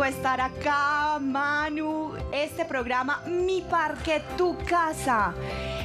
estar acá, Manu. Este programa, Mi Parque, Tu Casa.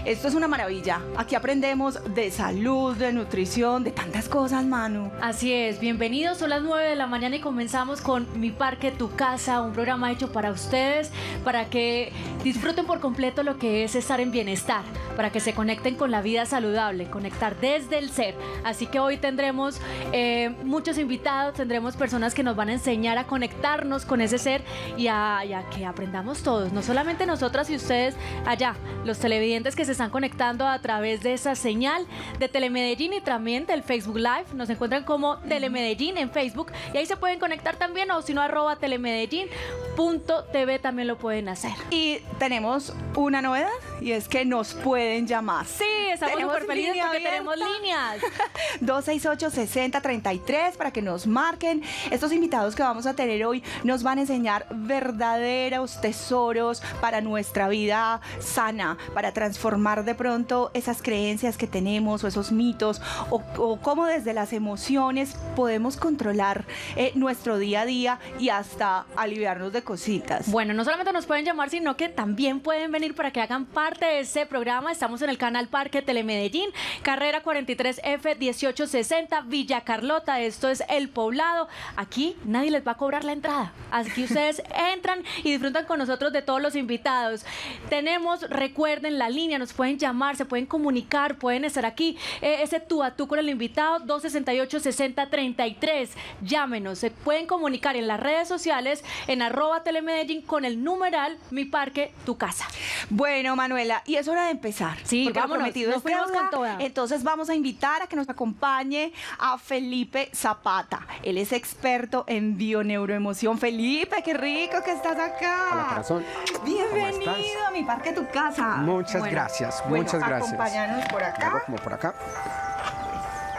Esto es una maravilla. Aquí aprendemos de salud, de nutrición, de tantas cosas, Manu. Así es, bienvenidos. Son las 9 de la mañana y comenzamos con Mi Parque, Tu Casa, un programa hecho para ustedes, para que disfruten por completo lo que es estar en bienestar, para que se conecten con la vida saludable, conectar desde el ser. Así que hoy tendremos eh, muchos invitados, tendremos personas que nos van a enseñar a conectarnos con ese ser y a, que aprendamos todos, no solamente nosotras y ustedes allá, los televidentes que se están conectando a través de esa señal de Telemedellín y también del Facebook Live. Nos encuentran como Telemedellín en Facebook y ahí se pueden conectar también o si no arroba telemedellín.tv también lo pueden hacer. Y tenemos una novedad y es que nos pueden llamar. Sí, estamos súper felices porque tenemos líneas. 268-6033 para que nos marquen. Estos invitados que vamos a tener hoy nos van a enseñar verdaderos tesoros para nuestra vida sana, para transformar de pronto esas creencias que tenemos o esos mitos o, cómo desde las emociones podemos controlar eh, nuestro día a día y hasta aliviarnos de cositas. Bueno, no solamente nos pueden llamar, sino que también pueden venir para que hagan parte de este programa. Estamos en el canal Parque Telemedellín, carrera 43F 1860, Villa Carlota. Esto es El Poblado. Aquí nadie les va a cobrar la entrada. Así que ustedes entran y disfrutan con nosotros de todos los invitados. Tenemos, recuerden, la línea, nos pueden llamar, se pueden comunicar, pueden estar aquí. Eh, ese tú a tú con el invitado, 268-6033. Llámenos, se pueden comunicar en las redes sociales, en arroba telemedellín con el numeral Mi Parque, Tu Casa. Bueno, Manuela, y es hora de empezar. Sí, vámonos, prometido nos fuimos con toda. Entonces vamos a invitar a que nos acompañe a Felipe Zapata. Él es experto en bioneuroemoción. Felipe, qué rico que estás acá. Hola, corazón. Bienvenido a mi parque, tu casa. Muchas gracias, muchas gracias. Acompáñanos por acá. como por acá.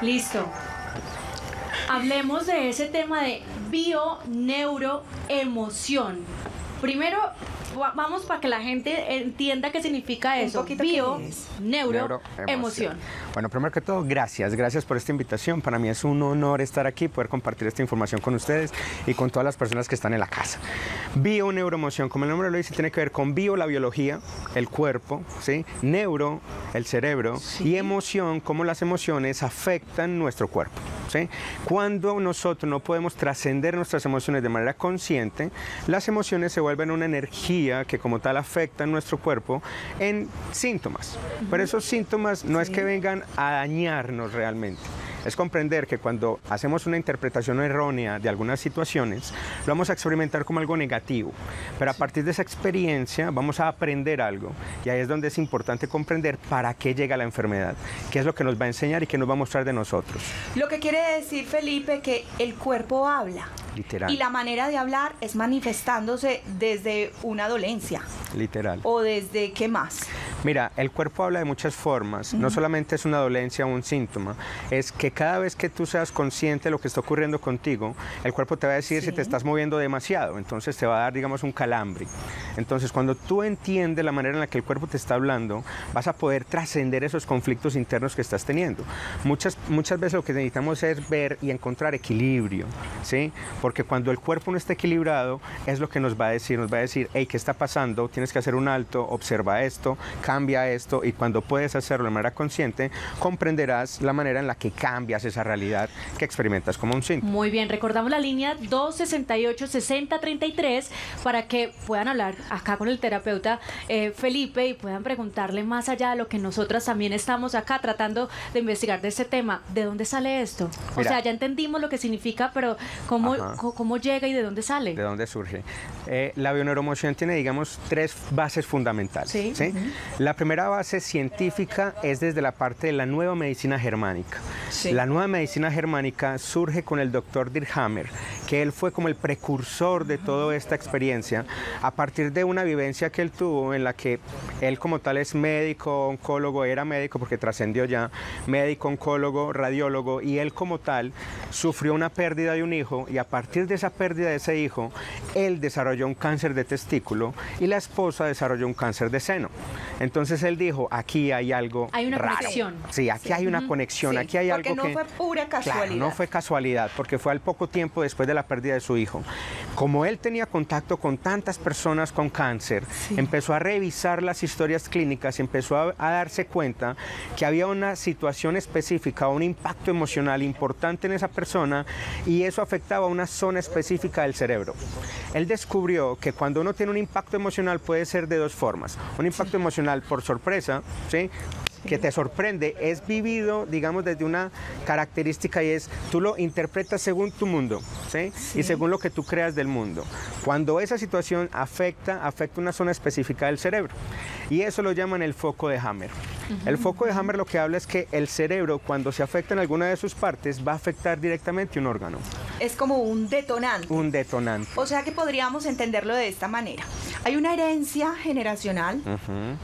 Listo. Hablemos de ese tema de bioneuroemoción. Primero, vamos para que la gente entienda qué significa eso. Bio, neuro, emoción. Bueno, primero que todo, gracias. Gracias por esta invitación. Para mí es un honor estar aquí, poder compartir esta información con ustedes y con todas las personas que están en la casa. Bio, neuroemoción, como el nombre lo dice, tiene que ver con bio, la biología, el cuerpo, ¿sí? Neuro, el cerebro, y emoción, cómo las emociones afectan nuestro cuerpo. ¿sí? Cuando nosotros no podemos trascender nuestras emociones de manera consciente, las emociones se vuelven una energía que como tal afectan nuestro cuerpo en síntomas. Pero esos síntomas no es que vengan a dañarnos realmente. Es comprender que cuando hacemos una interpretación errónea de algunas situaciones, lo vamos a experimentar como algo negativo. Pero a partir de esa experiencia vamos a aprender algo. Y ahí es donde es importante comprender para qué llega la enfermedad, qué es lo que nos va a enseñar y qué nos va a mostrar de nosotros. Lo que quiere decir, Felipe, que el cuerpo habla. Literal. Y la manera de hablar es manifestándose desde una dolencia. Literal. ¿O desde qué más? Mira, el cuerpo habla de muchas formas. No solamente es una dolencia o un síntoma, es que cada vez que tú seas consciente de lo que está ocurriendo contigo, el cuerpo te va a decir si te estás moviendo demasiado, entonces te va a dar, digamos, un calambre. Entonces, cuando tú entiendes la manera en la que el cuerpo te está hablando, vas a poder trascender esos conflictos internos que estás teniendo. Muchas, muchas veces lo que necesitamos es ver y encontrar equilibrio, ¿sí? Porque cuando el cuerpo no está equilibrado, es lo que nos va a decir, nos va a decir, hey, ¿qué está pasando? Tienes que hacer un alto, observa esto, cambia esto, y cuando puedes hacerlo de manera consciente, comprenderás la manera en la que cambias esa realidad que experimentas como un síntoma. Muy bien, recordamos la línea 268-6033 para que puedan hablar acá con el terapeuta eh, Felipe y puedan preguntarle más allá de lo que nosotras también estamos acá tratando de investigar de este tema. ¿De dónde sale esto? o sea, ya entendimos lo que significa, pero ¿cómo, cómo llega y de dónde sale? ¿De dónde surge? Eh, la bioneuromoción tiene, digamos, tres bases fundamentales. ¿sí? La primera base científica es desde la parte de la nueva medicina germánica. La nueva medicina germánica surge con el doctor Dirhammer, que él fue como el precursor de toda esta experiencia a partir de una vivencia que él tuvo en la que él como tal es médico, oncólogo, era médico porque trascendió ya, médico, oncólogo, radiólogo, y él como tal sufrió una pérdida de un hijo y a partir de esa pérdida de ese hijo, él desarrolló un cáncer de testículo y la esposa desarrolló un cáncer de seno. Entonces él dijo, aquí hay algo Hay una raro. conexión. Sí, aquí hay una conexión, Sí, aquí hay porque algo no que... fue pura Claro, casualidad. no fue casualidad, porque fue al poco tiempo después de la pérdida de su hijo. Como él tenía contacto con tantas personas con cáncer, empezó a revisar las historias clínicas y empezó a, a darse cuenta que había una situación específica, un impacto emocional importante en esa persona y eso afectaba a una zona específica del cerebro. Él descubrió que cuando uno tiene un impacto emocional puede ser de dos formas. Un impacto emocional por sorpresa, ¿sí? Que te sorprende es vivido, digamos, desde una característica y es, tú lo interpretas según tu mundo, ¿sí? Y según lo que tú creas del mundo. Cuando esa situación afecta, afecta una zona específica del cerebro. Y eso lo llaman el foco de Hammer. El foco de Hammer lo que habla es que el cerebro, cuando se afecta en alguna de sus partes, va a afectar directamente un órgano, Es como un detonante. un detonante. O sea que podríamos entenderlo de esta manera. Hay una herencia generacional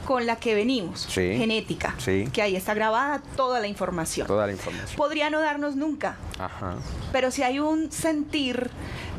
con la que venimos, Sí. genética, Sí. que ahí está grabada toda la información. Toda la información. Podría no darnos nunca, Ajá. pero si hay un sentir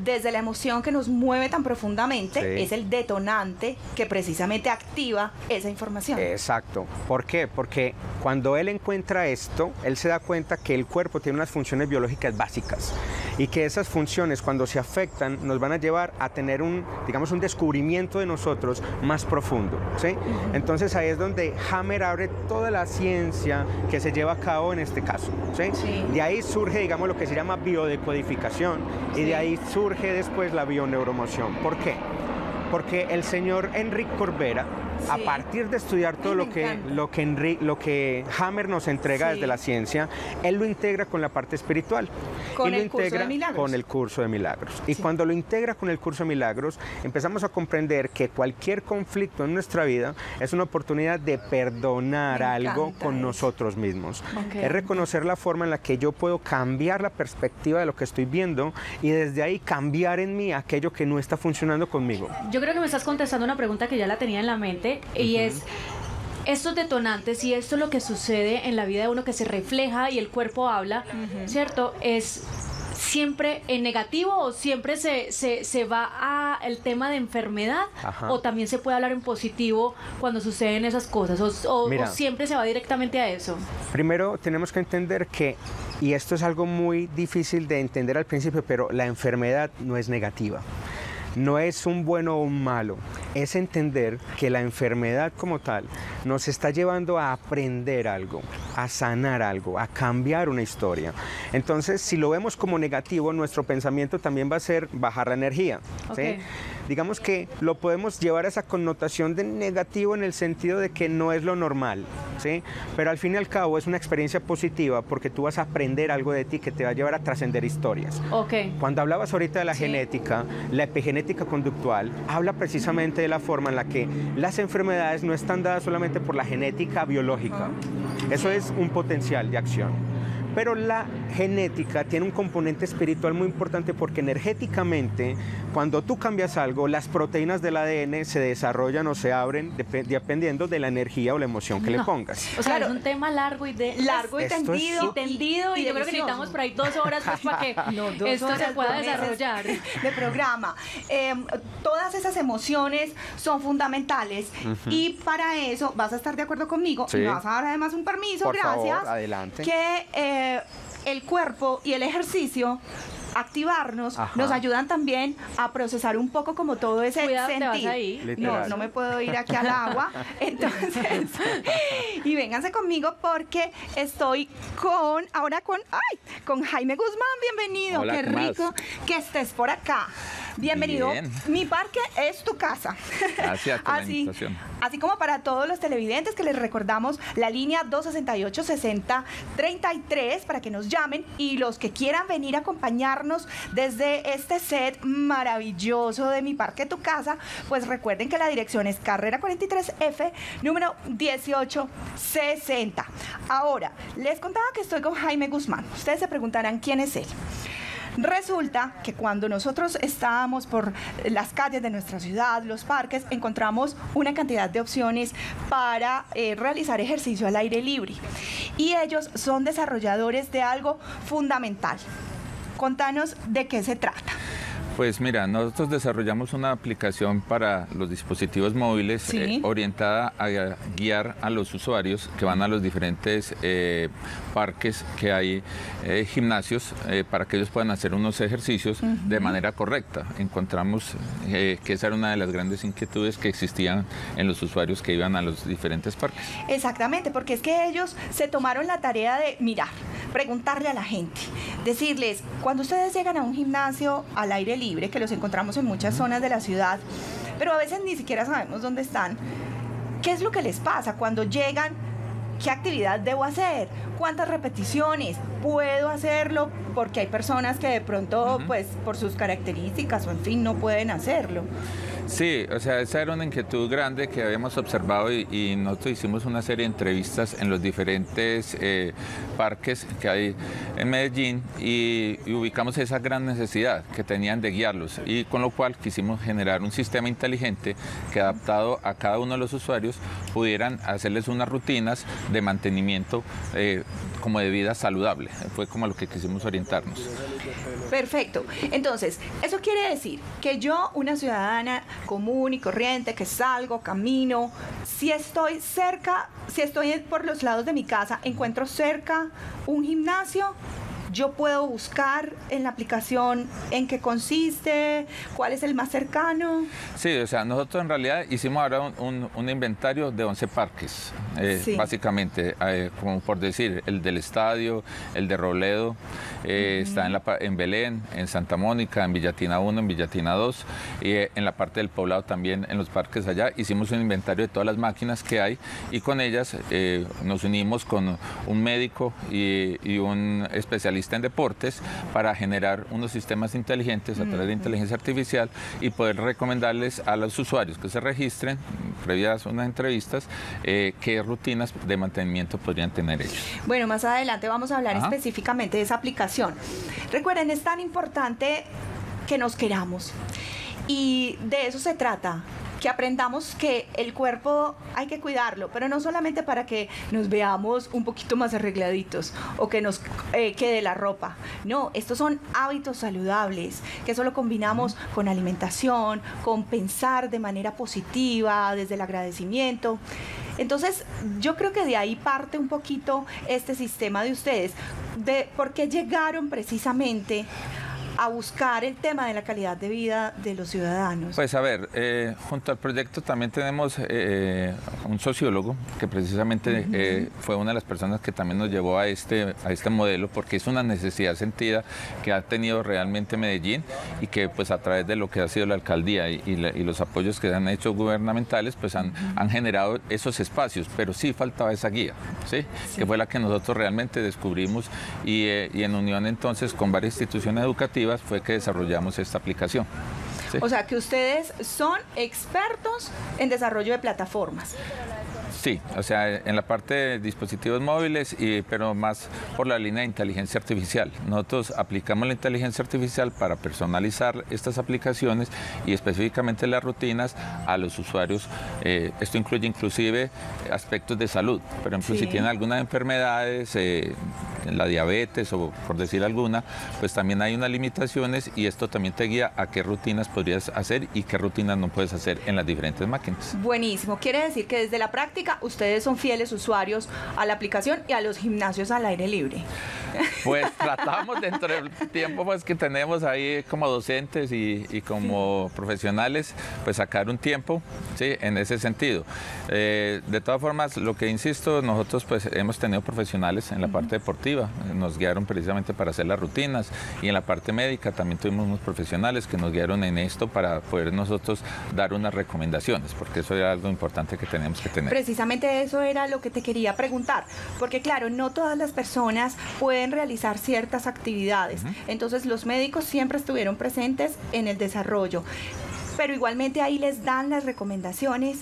desde la emoción que nos mueve tan profundamente, Sí. es el detonante que precisamente activa esa información. Exacto. ¿Por qué? Porque cuando él encuentra esto, él se da cuenta que el cuerpo tiene unas funciones biológicas básicas y que esas funciones cuando se afectan nos van a llevar a tener un, digamos, un descubrimiento de nosotros más profundo. ¿sí? Entonces ahí es donde Hammer abre toda la ciencia que se lleva a cabo en este caso. ¿sí? Sí. De ahí surge, digamos, lo que se llama biodecodificación y de ahí surge después la bioneuromoción. ¿Por qué? Porque el señor Enrique Corbera, a partir de estudiar todo lo que, lo, que Enri- lo que Hammer nos entrega Sí. desde la ciencia, él lo integra con la parte espiritual. Con y lo el curso de integra milagros. con el curso de milagros. Y cuando lo integra con el curso de milagros, empezamos a comprender que cualquier conflicto en nuestra vida es una oportunidad de perdonar Me algo con eso. nosotros mismos. Es reconocer la forma en la que yo puedo cambiar la perspectiva de lo que estoy viendo y desde ahí cambiar en mí aquello que no está funcionando conmigo. Yo creo que me estás contestando una pregunta que ya la tenía en la mente y es estos detonantes y esto es lo que sucede en la vida de uno que se refleja y el cuerpo habla, ¿cierto? Es siempre en negativo o siempre se, se, se va a el tema de enfermedad Ajá. o también se puede hablar en positivo cuando suceden esas cosas o, o- o Mira. siempre se va directamente a eso. Primero tenemos que entender que, y esto es algo muy difícil de entender al principio, pero la enfermedad no es negativa. No es un bueno o un malo, es entender que la enfermedad como tal nos está llevando a aprender algo, a sanar algo, a cambiar una historia. Entonces, si lo vemos como negativo, nuestro pensamiento también va a ser bajar la energía. Digamos que lo podemos llevar a esa connotación de negativo en el sentido de que no es lo normal, ¿sí? Pero al fin y al cabo es una experiencia positiva porque tú vas a aprender algo de ti que te va a llevar a trascender historias. Ok. Cuando hablabas ahorita de la genética, la epigenética conductual habla precisamente de la forma en la que las enfermedades no están dadas solamente por la genética biológica. Eso es un potencial de acción. Pero la genética tiene un componente espiritual muy importante porque energéticamente, cuando tú cambias algo, las proteínas del ADN se desarrollan o se abren dep- dependiendo de la energía o la emoción que le pongas. O sea, Claro. es un tema largo y de Largo y Esto es tendido. y yo creo que necesitamos por ahí dos horas pues, para que No, esto se pueda desarrollar. De programa. Eh, todas esas emociones son fundamentales y para eso vas a estar de acuerdo conmigo Sí. y me vas a dar además un permiso, Por gracias. favor, adelante. Que eh, el cuerpo y el ejercicio activarnos Ajá. nos ayudan también a procesar un poco como todo ese Cuidado, te sentir. vas ahí. No, no me puedo ir aquí al agua. Entonces, y vénganse conmigo porque estoy con, ahora con, ay, con Jaime Guzmán, bienvenido. Hola, Qué rico que estés por acá. Bienvenido. Bien. Mi parque es tu casa. Gracias por la así, invitación. así como para todos los televidentes que les recordamos la línea 268-6033 para que nos llamen y los que quieran venir a acompañarnos desde este set maravilloso de Mi Parque Tu Casa, pues recuerden que la dirección es carrera 43F, número 1860. Ahora, les contaba que estoy con Jaime Guzmán. Ustedes se preguntarán quién es él. Resulta que cuando nosotros estábamos por las calles de nuestra ciudad, los parques, encontramos una cantidad de opciones para eh, realizar ejercicio al aire libre. Y ellos son desarrolladores de algo fundamental. Contanos de qué se trata. Pues mira, nosotros desarrollamos una aplicación para los dispositivos móviles eh, orientada a guiar a los usuarios que van a los diferentes eh, parques que hay, eh, gimnasios, para que ellos puedan hacer unos ejercicios de manera correcta. Encontramos que esa era una de las grandes inquietudes que existían en los usuarios que iban a los diferentes parques. Exactamente, porque es que ellos se tomaron la tarea de mirar, preguntarle a la gente, decirles, cuando ustedes llegan a un gimnasio al aire libre, que los encontramos en muchas zonas de la ciudad, pero a veces ni siquiera sabemos dónde están, ¿qué es lo que les pasa cuando llegan? ¿Qué actividad debo hacer? ¿Cuántas repeticiones? ¿Puedo hacerlo? Porque hay personas que de pronto, pues por sus características o en fin, no pueden hacerlo. Sí, o sea, esa era una inquietud grande que habíamos observado y, nosotros hicimos una serie de entrevistas en los diferentes eh, parques que hay en Medellín y, ubicamos esa gran necesidad que tenían de guiarlos y con lo cual quisimos generar un sistema inteligente que adaptado a cada uno de los usuarios pudieran hacerles unas rutinas de mantenimiento eh, como de vida saludable. Fue como lo que quisimos orientarnos. Perfecto. Entonces, eso quiere decir que yo, una ciudadana común y corriente, que salgo, camino, si estoy cerca, si estoy por los lados de mi casa, encuentro cerca un gimnasio, yo puedo buscar en la aplicación en qué consiste, cuál es el más cercano. Sí, o sea, nosotros en realidad hicimos ahora un, inventario de 11 parques, eh, básicamente, eh, como por decir, el del estadio, el de Robledo, eh, está en, la, en Belén, en Santa Mónica, en Villatina 1, en Villatina 2, y en la parte del poblado también, en los parques allá. Hicimos un inventario de todas las máquinas que hay y con ellas nos unimos con un médico y un especialista en deportes para generar unos sistemas inteligentes a través de inteligencia artificial y poder recomendarles a los usuarios que se registren, previas unas entrevistas, eh, qué rutinas de mantenimiento podrían tener ellos. Bueno, más adelante vamos a hablar específicamente de esa aplicación. Recuerden, es tan importante que nos queramos. Y de eso se trata, que aprendamos que el cuerpo hay que cuidarlo, pero no solamente para que nos veamos un poquito más arregladitos o que nos eh, quede la ropa. No, estos son hábitos saludables, que eso lo combinamos con alimentación, con pensar de manera positiva, desde el agradecimiento. Entonces, yo creo que de ahí parte un poquito este sistema de ustedes, de por qué llegaron precisamente a buscar el tema de la calidad de vida de los ciudadanos? Pues a ver, eh, junto al proyecto también tenemos eh, un sociólogo que precisamente eh, fue una de las personas que también nos llevó a este, a este modelo porque es una necesidad sentida que ha tenido realmente Medellín y que pues a través de lo que ha sido la alcaldía y, los apoyos que han hecho gubernamentales pues han, han generado esos espacios, pero sí faltaba esa guía, ¿sí? que fue la que nosotros realmente descubrimos y, y en unión entonces con varias instituciones educativas fue que desarrollamos esta aplicación. O sea que ustedes son expertos en desarrollo de plataformas. Sí, o sea, en la parte de dispositivos móviles, y, pero más por la línea de inteligencia artificial. Nosotros aplicamos la inteligencia artificial para personalizar estas aplicaciones y específicamente las rutinas a los usuarios. Eh, esto incluye inclusive aspectos de salud. Por ejemplo, si tienen algunas enfermedades, eh, la diabetes o por decir alguna, pues también hay unas limitaciones y esto también te guía a qué rutinas podrías hacer y qué rutinas no puedes hacer en las diferentes máquinas. Buenísimo. Quiere decir que desde la práctica ustedes son fieles usuarios a la aplicación y a los gimnasios al aire libre. Pues tratamos dentro del tiempo pues, que tenemos ahí como docentes y, como profesionales, pues sacar un tiempo ¿sí? en ese sentido. Eh, de todas formas, lo que insisto, nosotros pues hemos tenido profesionales en la parte deportiva, nos guiaron precisamente para hacer las rutinas y en la parte médica también tuvimos unos profesionales que nos guiaron en esto para poder nosotros dar unas recomendaciones, porque eso era algo importante que tenemos que tener. Precisamente eso era lo que te quería preguntar, porque claro, no todas las personas pueden realizar ciertas actividades. Entonces los médicos siempre estuvieron presentes en el desarrollo, pero igualmente ahí les dan las recomendaciones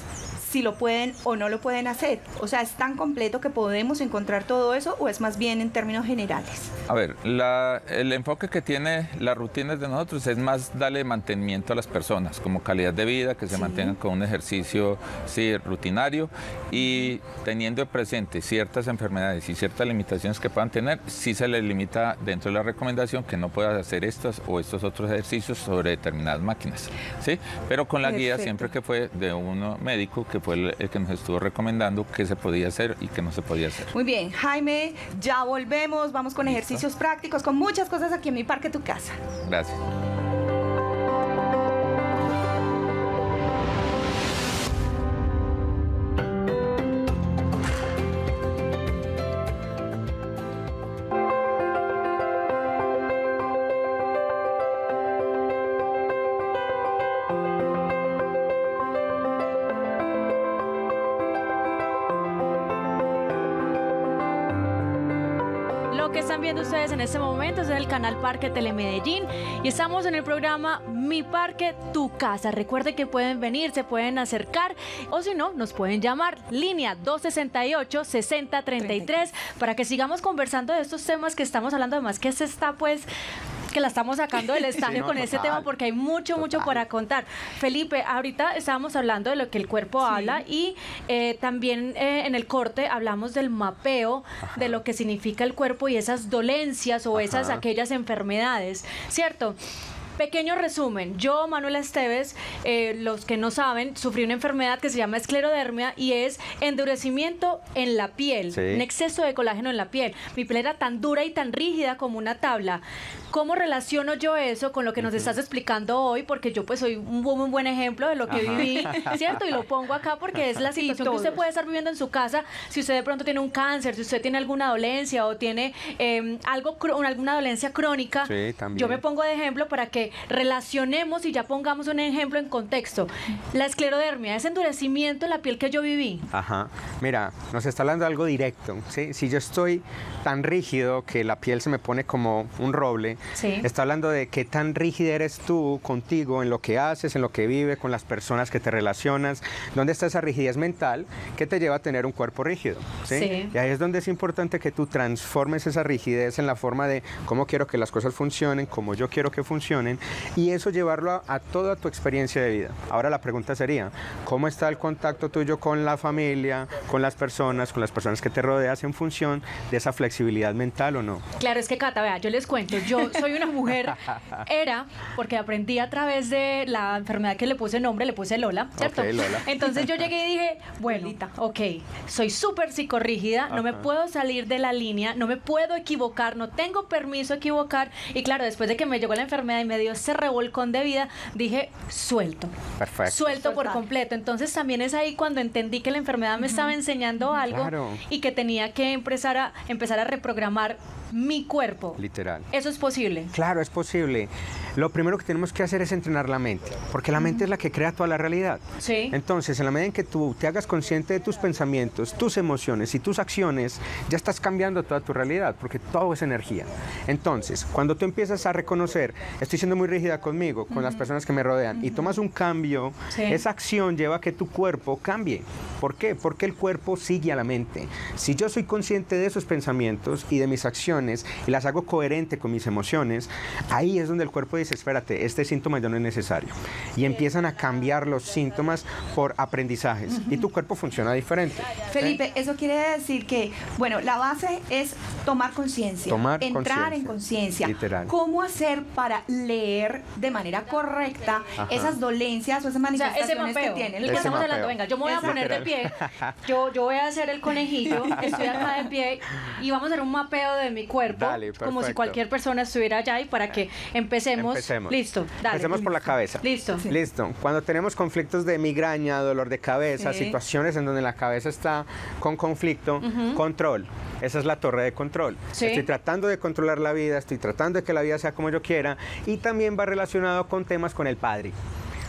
si lo pueden o no lo pueden hacer. O sea, ¿es tan completo que podemos encontrar todo eso o es más bien en términos generales? A ver, el enfoque que tiene las rutinas de nosotros es más darle mantenimiento a las personas, como calidad de vida, que se mantengan con un ejercicio sí, rutinario y teniendo presente ciertas enfermedades y ciertas limitaciones que puedan tener, sí se les limita dentro de la recomendación que no puedas hacer estos o estos otros ejercicios sobre determinadas máquinas. ¿sí? Pero con la guía siempre que fue de un médico que fue el, que nos estuvo recomendando qué se podía hacer y qué no se podía hacer. Muy bien, Jaime, ya volvemos, vamos con ejercicios prácticos, con muchas cosas aquí en mi parque, tu casa. Gracias. En este momento es el canal Parque Telemedellín y estamos en el programa Mi Parque, Tu Casa. Recuerde que pueden venir, se pueden acercar o si no, nos pueden llamar línea 268-6033 para que sigamos conversando de estos temas que estamos hablando. Además que se está pues que la estamos sacando del estadio con ese tema porque hay mucho, mucho para contar. Felipe, ahorita estábamos hablando de lo que el cuerpo habla y eh, también eh, en el corte hablamos del mapeo de lo que significa el cuerpo y esas dolencias o esas aquellas enfermedades, ¿cierto? Pequeño resumen, yo, Manuela Esteves, eh, los que no saben, sufrí una enfermedad que se llama esclerodermia y es endurecimiento en la piel, un exceso de colágeno en la piel. Mi piel era tan dura y tan rígida como una tabla. ¿Cómo relaciono yo eso con lo que nos estás explicando hoy? Porque yo pues soy un, buen ejemplo de lo que viví, ¿cierto? Y lo pongo acá porque es la situación que usted puede estar viviendo en su casa. Si usted de pronto tiene un cáncer, si usted tiene alguna dolencia o tiene eh, algo, alguna dolencia crónica, yo me pongo de ejemplo para que relacionemos y ya pongamos un ejemplo en contexto. La esclerodermia, ese endurecimiento en la piel que yo viví. Ajá. Mira, nos está hablando de algo directo. Si yo estoy tan rígido que la piel se me pone como un roble, está hablando de qué tan rígida eres tú contigo en lo que haces, en lo que vives, con las personas que te relacionas. ¿Dónde está esa rigidez mental que te lleva a tener un cuerpo rígido? ¿sí? Y ahí es donde es importante que tú transformes esa rigidez en la forma de cómo quiero que las cosas funcionen, cómo yo quiero que funcionen y eso llevarlo a, toda tu experiencia de vida. Ahora la pregunta sería, ¿cómo está el contacto tuyo con la familia, con las personas, con las personas que te rodeas en función de esa flexibilidad mental o no? Claro, es que Cata, vea, yo les cuento, yo soy una mujer, era, porque aprendí a través de la enfermedad que le puse nombre, le puse Lola, ¿cierto? Lola. Entonces yo llegué y dije, bueno, ok, soy súper psicorrígida, no me puedo salir de la línea, no me puedo equivocar, no tengo permiso equivocar, y claro, después de que me llegó la enfermedad y me dio ese revolcón de vida, dije, suelto. Perfecto. Suelto por completo. Entonces también es ahí cuando entendí que la enfermedad me estaba enseñando algo y que tenía que empezar a, empezar a reprogramar mi cuerpo. Literal. ¿Eso es posible? Claro, es posible. Lo primero que tenemos que hacer es entrenar la mente, porque la mente es la que crea toda la realidad. Sí. Entonces, en la medida en que tú te hagas consciente de tus pensamientos, tus emociones y tus acciones, ya estás cambiando toda tu realidad, porque todo es energía. Entonces, cuando tú empiezas a reconocer, estoy siendo muy rígida conmigo, con las personas que me rodean, y tomas un cambio, esa acción lleva a que tu cuerpo cambie. ¿Por qué? Porque el cuerpo sigue a la mente. Si yo soy consciente de esos pensamientos y de mis acciones y las hago coherente con mis emociones, ahí es donde el cuerpo dice, espérate, este síntoma ya no es necesario. Y empiezan a cambiar los síntomas por aprendizajes y tu cuerpo funciona diferente. Felipe, eso quiere decir que, bueno, la base es tomar conciencia, entrar en conciencia. ¿Cómo hacer para leer de manera correcta esas dolencias o esas manifestaciones que tienen? estamos hablando, venga, yo me voy a poner de pie, yo, yo voy a hacer el conejillo, estoy acá de pie y vamos a hacer un mapeo de mi cuerpo, como si cualquier persona estuviera allá y para que empecemos. Listo, dale. Empecemos por la cabeza. Listo. Listo. Cuando tenemos conflictos de migraña, dolor de cabeza, situaciones en donde la cabeza está con conflicto, control. Esa es la torre de control. Estoy tratando de controlar la vida, estoy tratando de que la vida sea como yo quiera y también va relacionado con temas con el padre.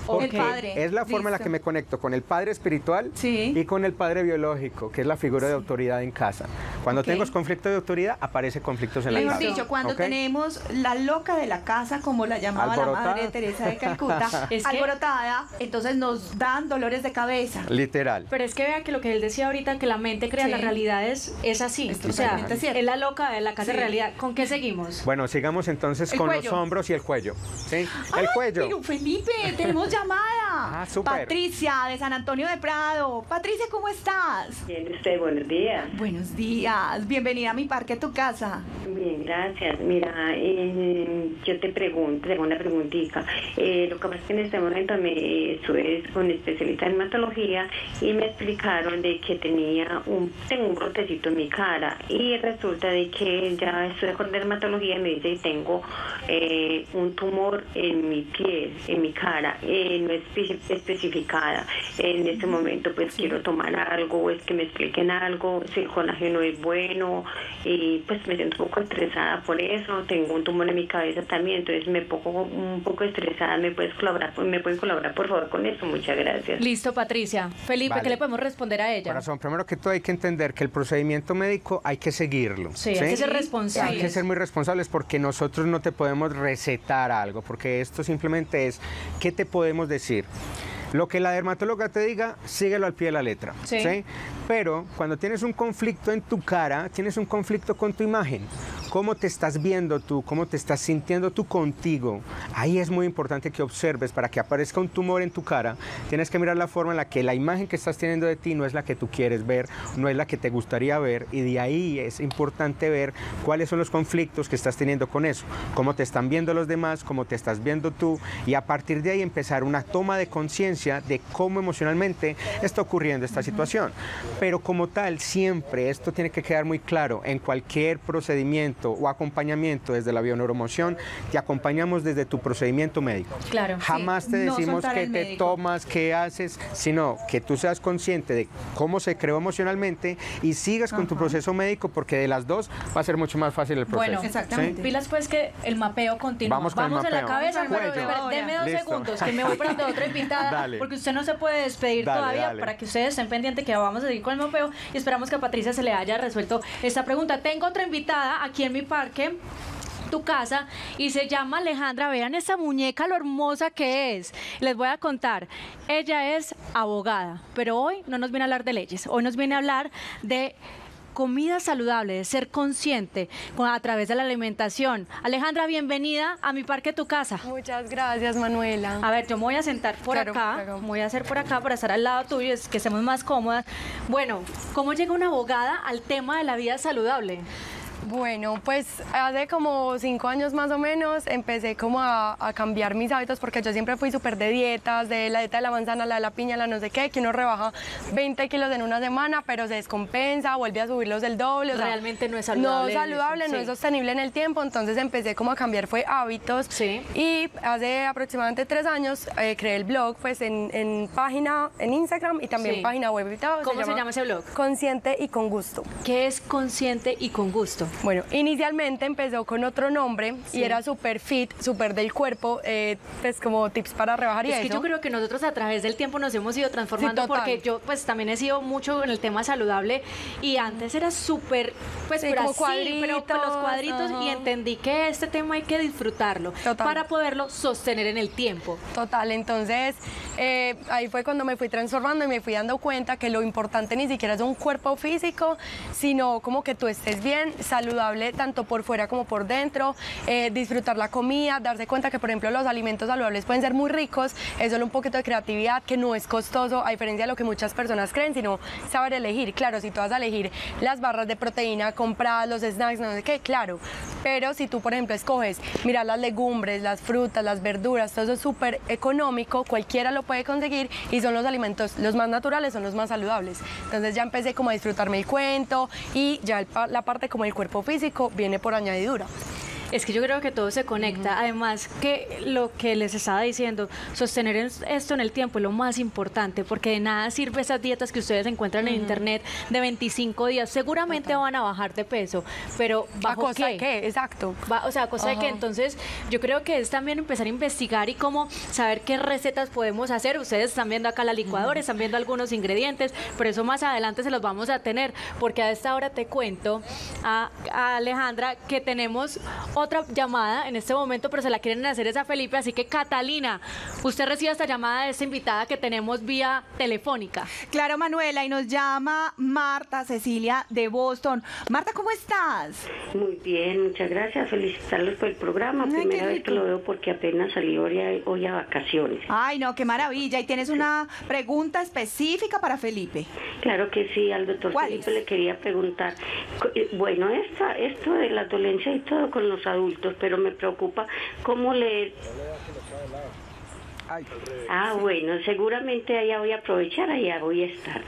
Porque el padre. es la forma en la que me conecto con el padre espiritual y con el padre biológico, que es la figura de autoridad en casa. Cuando tengo conflicto de autoridad, aparece conflictos en la casa. dicho, cuando tenemos la loca de la casa, como la llamaba la madre Teresa de Calcuta, alborotada, entonces nos dan dolores de cabeza. Literal. Pero es que vea que lo que él decía ahorita, que la mente crea las realidades, es así. Es o sea, es la loca de la casa de realidad. ¿Con qué seguimos? Bueno, sigamos entonces con los hombros y el cuello. ¿sí? El cuello. Pero Felipe, tenemos llamada. Ah, Patricia, de San Antonio de Prado. Patricia, ¿cómo estás? Bien, usted, buenos días. Buenos días. Bienvenida a mi parque, a tu casa. Bien, gracias. Mira, eh, yo te pregunto, tengo una preguntita. Eh, lo que pasa es que en este momento me estuve con especialista en hematología y me explicaron de que tenía un, tengo un brotecito en mi cara y resulta de que ya estoy con dermatología y me dice que tengo eh, un tumor en mi piel, en mi cara, eh, no es especificada. En este momento pues quiero tomar algo, es que me expliquen algo, si el colágeno es bueno y pues me siento un poco estresada por eso, tengo un tumor en mi cabeza también, entonces me pongo un poco estresada, me puedes colaborar, me pueden colaborar por favor con eso, muchas gracias. Listo Patricia. Felipe, ¿qué le podemos responder a ella? Corazón, primero que todo hay que entender que el procedimiento médico hay que seguirlo. Sí, hay que ser responsables. Hay que ser muy responsables porque nosotros no te podemos recetar algo, porque esto simplemente es, ¿qué te podemos decir? Lo que la dermatóloga te diga, síguelo al pie de la letra. ¿sí? Pero cuando tienes un conflicto en tu cara, tienes un conflicto con tu imagen cómo te estás viendo tú, cómo te estás sintiendo tú contigo. Ahí es muy importante que observes para que aparezca un tumor en tu cara. Tienes que mirar la forma en la que la imagen que estás teniendo de ti no es la que tú quieres ver, no es la que te gustaría ver y de ahí es importante ver cuáles son los conflictos que estás teniendo con eso, cómo te están viendo los demás, cómo te estás viendo tú y a partir de ahí empezar una toma de conciencia de cómo emocionalmente está ocurriendo esta situación. Pero como tal, siempre esto tiene que quedar muy claro en cualquier procedimiento o acompañamiento desde la bioneuromoción, te acompañamos desde tu procedimiento médico. Claro. Jamás te decimos que te tomas, qué haces, sino que tú seas consciente de cómo se creó emocionalmente y sigas con tu proceso médico porque de las dos va a ser mucho más fácil el proceso. Bueno, exactamente. Pilas pues que el mapeo continúa. Vamos, con Vamos en la cabeza, pero deme dos segundos que me voy pronto otra invitada porque usted no se puede despedir todavía para que ustedes estén pendientes que vamos a seguir con el mapeo y esperamos que a Patricia se le haya resuelto esta pregunta. Tengo otra invitada aquí en mi parque tu casa y se llama Alejandra. Vean esa muñeca lo hermosa que es. Les voy a contar. Ella es abogada, pero hoy no nos viene a hablar de leyes. Hoy nos viene a hablar de comida saludable, de ser consciente a través de la alimentación. Alejandra, bienvenida a mi parque Tu Casa. Muchas gracias, Manuela. A ver, yo me voy a sentar por acá, me voy a hacer por acá para estar al lado tuyo, es que estemos más cómodas. Bueno, ¿cómo llega una abogada al tema de la vida saludable? Bueno, pues hace como cinco años más o menos empecé como a, cambiar mis hábitos porque yo siempre fui súper de dietas, de la dieta de la manzana, la de la piña, la no sé qué, que uno rebaja 20 kilos en una semana, pero se descompensa, vuelve a subirlos del doble. Realmente no es saludable. No es saludable, no es sostenible en el tiempo, entonces empecé como a cambiar fue hábitos. Sí. Y hace aproximadamente tres años eh, creé el blog pues en, página, en Instagram y también página web y todo. ¿Cómo se llama ese blog? Consciente y con gusto. ¿Qué es consciente y con gusto? Bueno, inicialmente empezó con otro nombre y era super fit, super del cuerpo, eh, pues como tips para rebajar y es que yo creo que nosotros a través del tiempo nos hemos ido transformando porque yo pues también he sido mucho en el tema saludable y antes era súper, pues pero así, pero con los cuadritos y entendí que este tema hay que disfrutarlo para poderlo sostener en el tiempo. Total, entonces eh, ahí fue cuando me fui transformando y me fui dando cuenta que lo importante ni siquiera es un cuerpo físico, sino como que tú estés bien, saludable tanto por fuera como por dentro, eh, disfrutar la comida, darse cuenta que por ejemplo los alimentos saludables pueden ser muy ricos, es solo un poquito de creatividad que no es costoso a diferencia de lo que muchas personas creen, sino saber elegir. Claro, si tú vas a elegir las barras de proteína compradas, los snacks, no sé qué, claro, pero si tú por ejemplo escoges mirar las legumbres, las frutas, las verduras, todo eso es súper económico, cualquiera lo puede conseguir y son los alimentos los más naturales, son los más saludables. Entonces ya empecé como a disfrutarme el cuento y ya la parte como el cuerpo físico viene por añadidura. Es que yo creo que todo se conecta. Además, que lo que les estaba diciendo, sostener esto en el tiempo es lo más importante, porque de nada sirve esas dietas que ustedes encuentran en internet de 25 días. Seguramente van a bajar de peso, pero ¿bajo ¿A cosa qué? de qué? Exacto. o sea, cosa de que entonces yo creo que es también empezar a investigar y cómo saber qué recetas podemos hacer. Ustedes están viendo acá la licuadora, están viendo algunos ingredientes, pero eso más adelante se los vamos a tener, porque a esta hora te cuento a, a Alejandra que tenemos otra llamada en este momento, pero se la quieren hacer esa Felipe, así que Catalina, usted recibe esta llamada de esta invitada que tenemos vía telefónica. Claro, Manuela, y nos llama Marta Cecilia de Boston. Marta, ¿cómo estás? Muy bien, muchas gracias. Felicitarlos por el programa. Primera vez que lo veo porque apenas salí hoy a, hoy a vacaciones. Ay, no, qué maravilla. ¿Y tienes una pregunta específica para Felipe? Claro que sí, al doctor Felipe le quería preguntar. Eh, bueno, esta, esto de la dolencia y todo con los adultos, pero me preocupa cómo Ah, bueno, seguramente allá voy a aprovechar, allá voy a estar.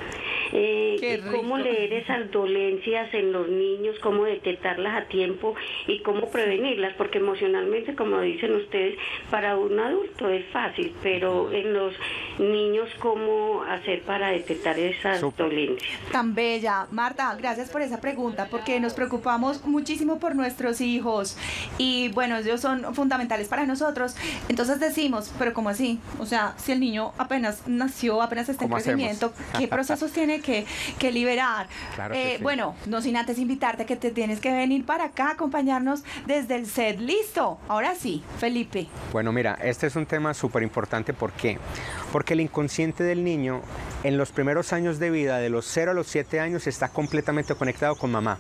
Eh, ¿Cómo leer esas dolencias en los niños, cómo detectarlas a tiempo y cómo prevenirlas? Porque emocionalmente, como dicen ustedes, para un adulto es fácil, pero en los niños, ¿cómo hacer para detectar esas dolencias? Tan bella. Marta, gracias por esa pregunta, porque nos preocupamos muchísimo por nuestros hijos y bueno, ellos son fundamentales para nosotros. Entonces decimos, pero ¿cómo así? O sea, si el niño apenas nació, apenas está en crecimiento, ¿qué procesos tiene que, liberar? Eh, bueno, no sin antes invitarte que te tienes que venir para acá, acompañarnos desde el set. Listo. Ahora sí, Felipe. Bueno, mira, este es un tema súper importante. ¿Por qué? Porque el inconsciente del niño en los primeros años de vida, de los 0 a los 7 años, está completamente conectado con mamá.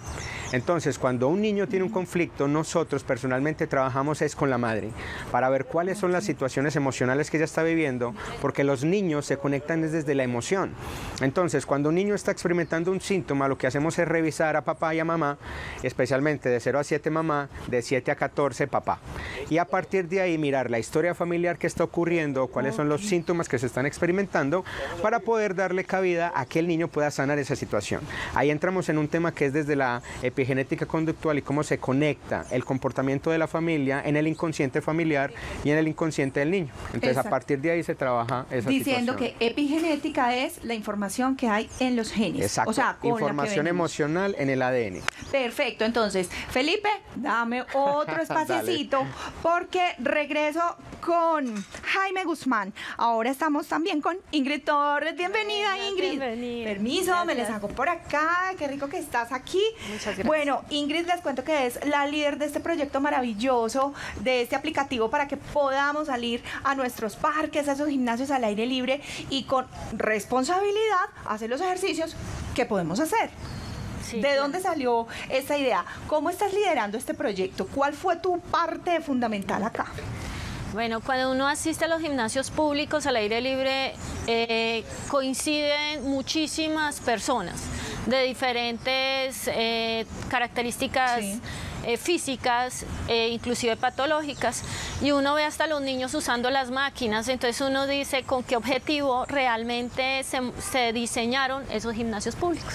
Entonces, cuando un niño tiene un conflicto, nosotros personalmente trabajamos es con la madre para ver cuáles son las situaciones emocionales que ella está viviendo, porque los niños se conectan desde la emoción. Entonces, cuando un niño está experimentando un síntoma, lo que hacemos es revisar a papá y a mamá, especialmente de 0 a 7 mamá, de 7 a 14 papá. Y a partir de ahí mirar la historia familiar que está ocurriendo, cuáles son los síntomas que se están experimentando, para poder darle cabida a que el niño pueda sanar esa situación. Ahí entramos en un tema que es desde la epigenética conductual y cómo se conecta el comportamiento de la familia en el inconsciente familiar y en el inconsciente del niño. Entonces, a partir de ahí se trabaja esa Diciendo que epigenética es la información que hay en los genes. Exacto. O sea, información emocional en el ADN. Perfecto. Entonces, Felipe, dame otro espaciecito porque regreso con Jaime Guzmán. Ahora estamos también con Ingrid Torres. Bienvenida, Ingrid. Permiso, me les hago por acá. Qué rico que estás aquí. Muchas gracias. Bueno, Ingrid les cuento que es la líder de este proyecto maravilloso, de este aplicativo para que podamos salir a nuestros parques, a esos gimnasios al aire libre y con responsabilidad hacer los ejercicios que podemos hacer. ¿De dónde salió esta idea? ¿Cómo estás liderando este proyecto? ¿Cuál fue tu parte fundamental acá? Bueno, cuando uno asiste a los gimnasios públicos al aire libre, eh, coinciden muchísimas personas de diferentes eh, características. Eh, físicas, e inclusive patológicas, y uno ve hasta los niños usando las máquinas, entonces uno dice con qué objetivo realmente se diseñaron esos gimnasios públicos.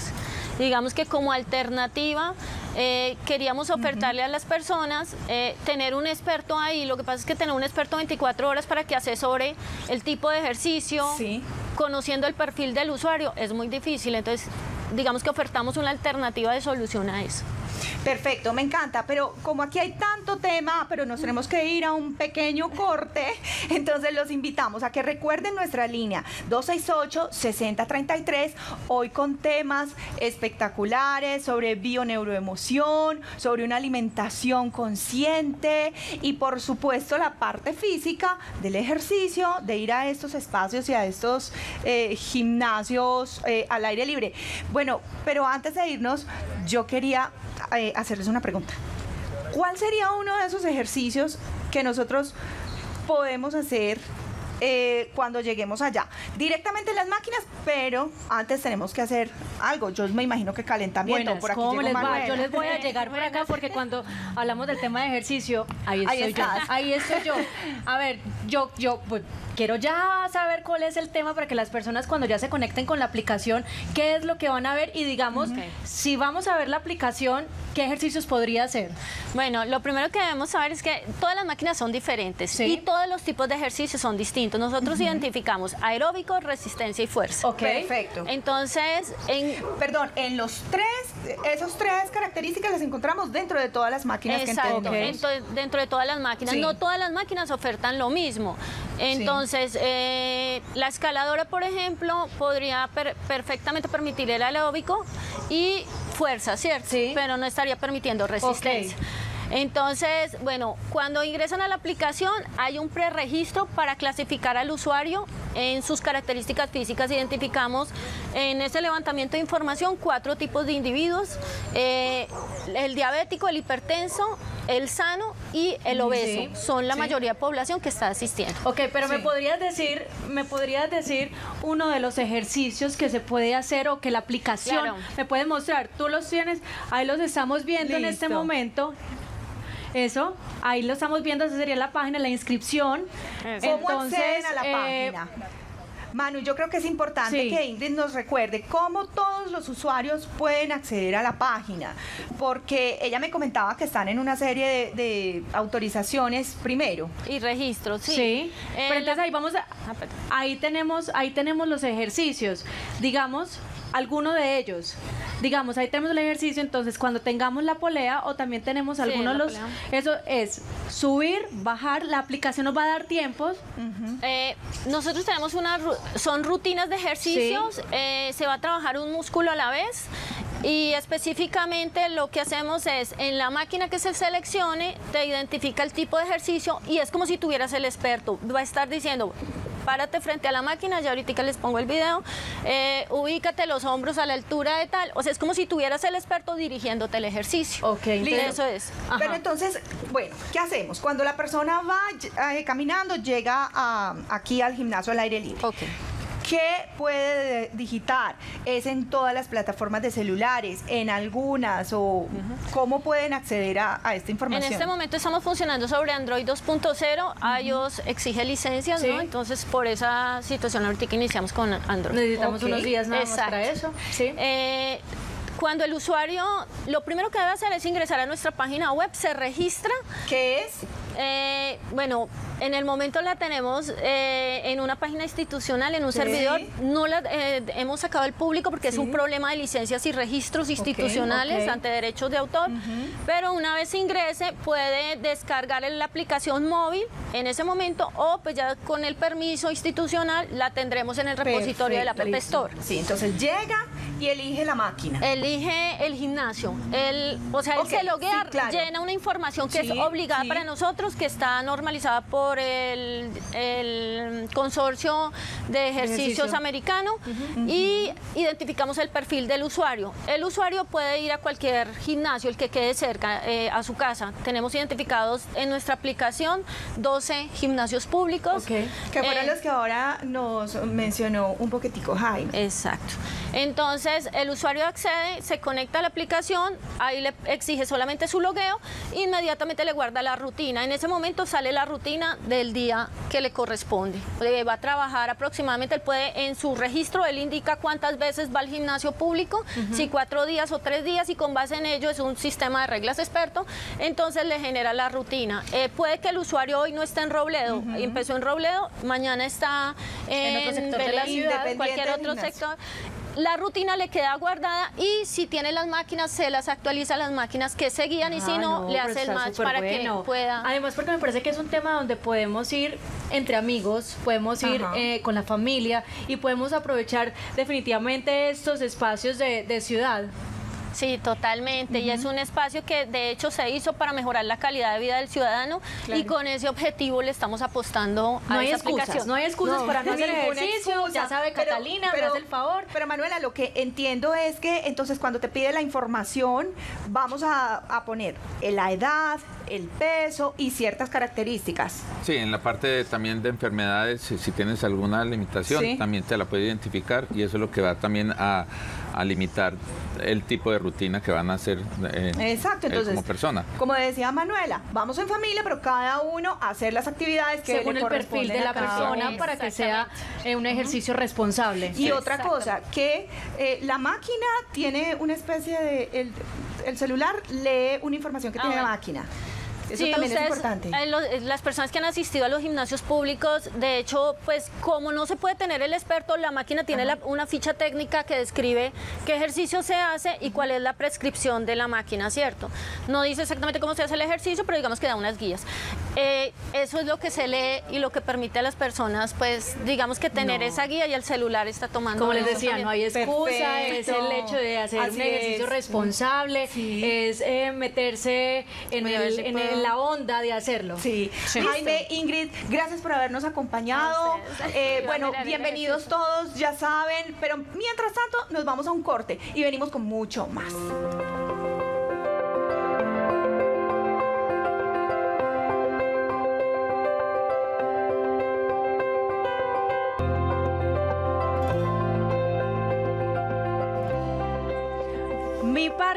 Digamos que como alternativa eh, queríamos ofertarle a las personas eh, tener un experto ahí. Lo que pasa es que tener un experto 24 horas para que asesore el tipo de ejercicio, conociendo el perfil del usuario, es muy difícil. Entonces, digamos que ofertamos una alternativa de solución a eso. Perfecto, me encanta, pero como aquí hay tanto tema, pero nos tenemos que ir a un pequeño corte, entonces los invitamos a que recuerden nuestra línea 268-6033, hoy con temas espectaculares sobre bioneuroemoción, sobre una alimentación consciente y por supuesto la parte física del ejercicio, de ir a estos espacios y a estos eh, gimnasios eh, al aire libre. Bueno, pero antes de irnos, yo quería eh, hacerles una pregunta. ¿Cuál sería uno de esos ejercicios que nosotros podemos hacer eh, cuando lleguemos allá. Directamente en las máquinas, pero antes tenemos que hacer algo. Yo me imagino que calentamiento. por aquí ¿cómo les va? Yo les voy a llegar por acá porque cuando hablamos del tema de ejercicio, ahí Ahí estoy yo. Ahí estoy yo. A ver, yo, yo, pues, quiero ya saber cuál es el tema para que las personas cuando ya se conecten con la aplicación, qué es lo que van a ver y digamos, si vamos a ver la aplicación, ¿qué ejercicios podría hacer? Bueno, lo primero que debemos saber es que todas las máquinas son diferentes Sí. y todos los tipos de ejercicios son distintos. Nosotros identificamos aeróbico, resistencia y fuerza. Ok. Perfecto. Entonces, en, Perdón, en los tres, esos tres características las encontramos dentro de todas las máquinas Exacto, que entendemos. ento- dentro de todas las máquinas. Sí. No todas las máquinas ofertan lo mismo. Entonces, eh, la escaladora, por ejemplo, podría per- perfectamente permitir el aeróbico y fuerza, ¿cierto? Sí. Pero no estaría permitiendo resistencia. Entonces, bueno, cuando ingresan a la aplicación hay un preregistro para clasificar al usuario en sus características físicas. Identificamos en ese levantamiento de información cuatro tipos de individuos, eh, el diabético, el hipertenso, el sano y el obeso. Sí, Son la sí. mayoría de población que está asistiendo. Ok, pero me podrías decir, me podrías decir uno de los ejercicios que se puede hacer o que la aplicación Claro. me puede mostrar. Tú los tienes, ahí los estamos viendo en este momento. Eso, ahí lo estamos viendo, esa sería la página, la inscripción. Eso. ¿Cómo acceden a la eh, página? Manu, yo creo que es importante Sí. que Ingrid nos recuerde cómo todos los usuarios pueden acceder a la página, porque ella me comentaba que están en una serie de, de autorizaciones primero. Y registros, sí. Sí, Eh, pero entonces ahí vamos a, Ah, ahí tenemos, ahí tenemos los ejercicios. Digamos, alguno de ellos. Digamos, ahí tenemos el ejercicio, entonces cuando tengamos la polea o también tenemos Sí, algunos los polea. eso es subir, bajar, la aplicación nos va a dar tiempos. Eh, nosotros tenemos una, ru- son rutinas de ejercicios, eh, se va a trabajar un músculo a la vez y específicamente lo que hacemos es en la máquina que se seleccione, te identifica el tipo de ejercicio y es como si tuvieras el experto, va a estar diciendo... Párate frente a la máquina, ya ahorita les pongo el video, eh, ubícate los hombros a la altura de tal, o sea, es como si tuvieras el experto dirigiéndote el ejercicio. Ok, Listo. Eso es. Ajá. Pero entonces, bueno, ¿qué hacemos? Cuando la persona va eh, caminando, llega a- aquí al gimnasio al aire libre. Ok. ¿Qué puede digitar? ¿Es en todas las plataformas de celulares? ¿En algunas? ¿O cómo pueden acceder a, a esta En información? este momento estamos funcionando sobre Android 2.0, iOS exige licencias, Sí. ¿no? Entonces, por esa situación ahorita que iniciamos con Android. Necesitamos Ok, unos días nada más exacto. para eso. Sí. Eh, cuando el usuario, lo primero que debe hacer es ingresar a nuestra página web, se registra. ¿Qué es? Eh, bueno, en el momento la tenemos eh, en una página institucional, en un Sí. servidor. No la eh, hemos sacado al público porque es un problema de licencias y registros institucionales ante derechos de autor. Pero una vez ingrese, puede descargar la aplicación móvil en ese momento o pues ya con el permiso institucional la tendremos en el repositorio de la App Perfecto, Store. Sí, entonces llega y elige la máquina. Elige el gimnasio. El, o sea, Ok, él se loguea, sí, claro. llena una información que es obligada para nosotros, que está normalizada por el, el consorcio de ejercicios Ejercicio. americano y identificamos el perfil del usuario. El usuario puede ir a cualquier gimnasio, el que quede cerca, eh, a su casa. Tenemos identificados en nuestra aplicación 12 gimnasios públicos. Ok. Que fueron Eh, los que ahora nos mencionó un poquitico Jaime. Exacto. Entonces, el usuario accede, se conecta a la aplicación, ahí le exige solamente su logueo, inmediatamente le guarda la rutina. En ese momento sale la rutina del día que le corresponde. Va a trabajar aproximadamente, él puede en su registro, él indica cuántas veces va al gimnasio público, si cuatro días o tres días, y con base en ello es un sistema de reglas experto, entonces le genera la rutina. Eh, puede que el usuario hoy no esté en Robledo, empezó en Robledo, mañana está En en, otro sector de la ciudad, cualquier otro gimnasio. sector. La rutina le queda guardada y si tiene las máquinas, se las actualiza las máquinas que seguían y si Ah, no, le hace el match para bueno. que pueda. Además, porque me parece que es un tema donde podemos ir entre amigos, podemos ir eh, con la familia y podemos aprovechar definitivamente estos espacios de, de ciudad. Sí, totalmente. Y es un espacio que de hecho se hizo para mejorar la calidad de vida del ciudadano y con ese objetivo le estamos apostando a No hay esa excusas, aplicación. no hay excusas No, para no hacer ejercicio. excusa. Ya sabe Pero- Catalina, pero- me hace el favor. Pero Manuela, lo que entiendo es que entonces cuando te pide la información, vamos a, a poner la edad, el peso y ciertas características. Sí, en la parte también de enfermedades, si, tienes alguna limitación, también te la puede identificar y eso es lo que va también a, limitar el tipo de rutina que van a hacer eh, Exacto, entonces, como persona. Como decía Manuela, vamos en familia, pero cada uno a hacer las actividades que según el perfil de la persona para que sea eh, un ejercicio responsable. Y otra cosa, que eh, la máquina tiene una especie de el, el celular lee una información que tiene la máquina. Eso también es importante. Eh, eh, las personas que han asistido a los gimnasios públicos, de hecho, pues como no se puede tener el experto, la máquina tiene una ficha técnica que describe qué ejercicio se hace y cuál es la prescripción de la máquina, ¿cierto? No dice exactamente cómo se hace el ejercicio, pero digamos que da unas guías. Eh, eso es lo que se lee y lo que permite a las personas, pues, digamos que tener esa guía y el celular está tomando. Como les decía, no hay excusa, es el hecho de hacer un ejercicio responsable, es meterse en el, en el la onda de hacerlo. Sí. Jaime, Ingrid, gracias por habernos acompañado. Eh, bueno, bienvenidos todos, ya saben, pero mientras tanto nos vamos a un corte y venimos con mucho más.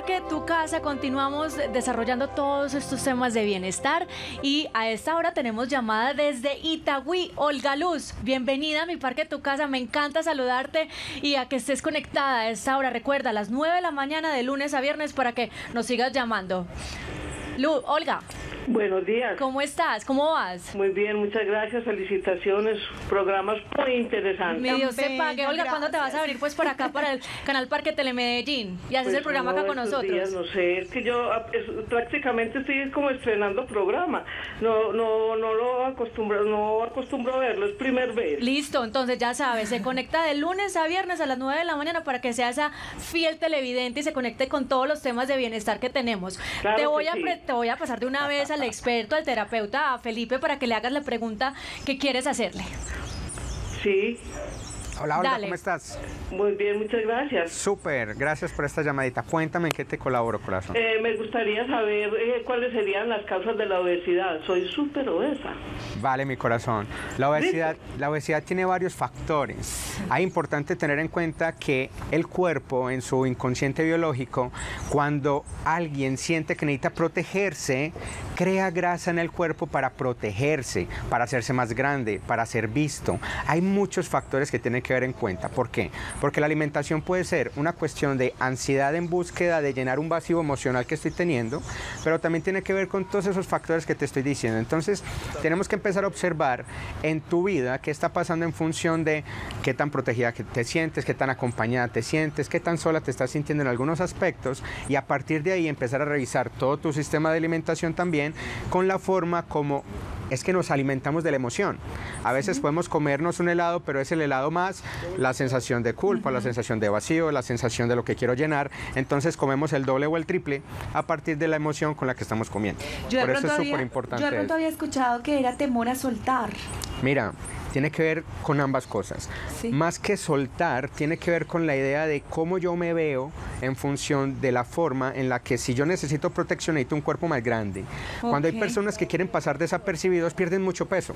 Parque, tu casa, continuamos desarrollando todos estos temas de bienestar y a esta hora tenemos llamada desde Itagüí, Olga Luz. Bienvenida a Mi Parque, tu casa, me encanta saludarte y a que estés conectada a esta hora. Recuerda, a las 9 de la mañana de lunes a viernes para que nos sigas llamando. Lu, Olga. Buenos días. ¿Cómo estás? ¿Cómo vas? Muy bien, muchas gracias. Felicitaciones. Programas muy interesantes. Mi Dios te pague. Olga, ¿cuándo te vas a venir pues por acá para el canal Parque Telemedellín? Y haces el pues programa acá con nosotros. Días, no sé, es que yo ah, prácticamente estoy como estrenando programa. No, no, no lo acostumbro, no acostumbro a verlo, es primer vez. Listo, entonces ya sabes, se conecta de lunes a viernes a las 9 de la mañana para que sea esa fiel televidente y se conecte con todos los temas de bienestar que tenemos. te voy a te voy a pasar de una vez al experto, al terapeuta, a Felipe, para que le hagas la pregunta que quieres hacerle. Sí. Hola, hola, ¿cómo estás? Muy bien, muchas gracias. Súper, gracias por esta llamadita. Cuéntame en qué te colaboro, corazón. Eh, me gustaría saber eh, cuáles serían las causas de la obesidad. Soy súper obesa. Vale, mi corazón. La obesidad, la obesidad tiene varios factores. Hay importante tener en cuenta que el cuerpo, en su inconsciente biológico, cuando alguien siente que necesita protegerse, crea grasa en el cuerpo para protegerse, para hacerse más grande, para ser visto. Hay muchos factores que tienen que ver en cuenta. ¿Por qué? Porque la alimentación puede ser una cuestión de ansiedad en búsqueda de llenar un vacío emocional que estoy teniendo, pero también tiene que ver con todos esos factores que te estoy diciendo. Entonces, tenemos que empezar a observar en tu vida qué está pasando en función de qué tan protegida te sientes, qué tan acompañada te sientes, qué tan sola te estás sintiendo en algunos aspectos y a partir de ahí empezar a revisar todo tu sistema de alimentación también con la forma como es que nos alimentamos de la emoción. A veces podemos comernos un helado, pero es el helado más la sensación de culpa, la sensación de vacío, la sensación de lo que quiero llenar. Entonces comemos el doble o el triple a partir de la emoción con la que estamos comiendo. Por eso es súper importante. Yo de pronto había escuchado que era temor a soltar. Mira, tiene que ver con ambas cosas. Más que soltar, tiene que ver con la idea de cómo yo me veo en función de la forma en la que si yo necesito protección necesito un cuerpo más grande. Cuando hay personas que quieren pasar desapercibidos pierden mucho peso.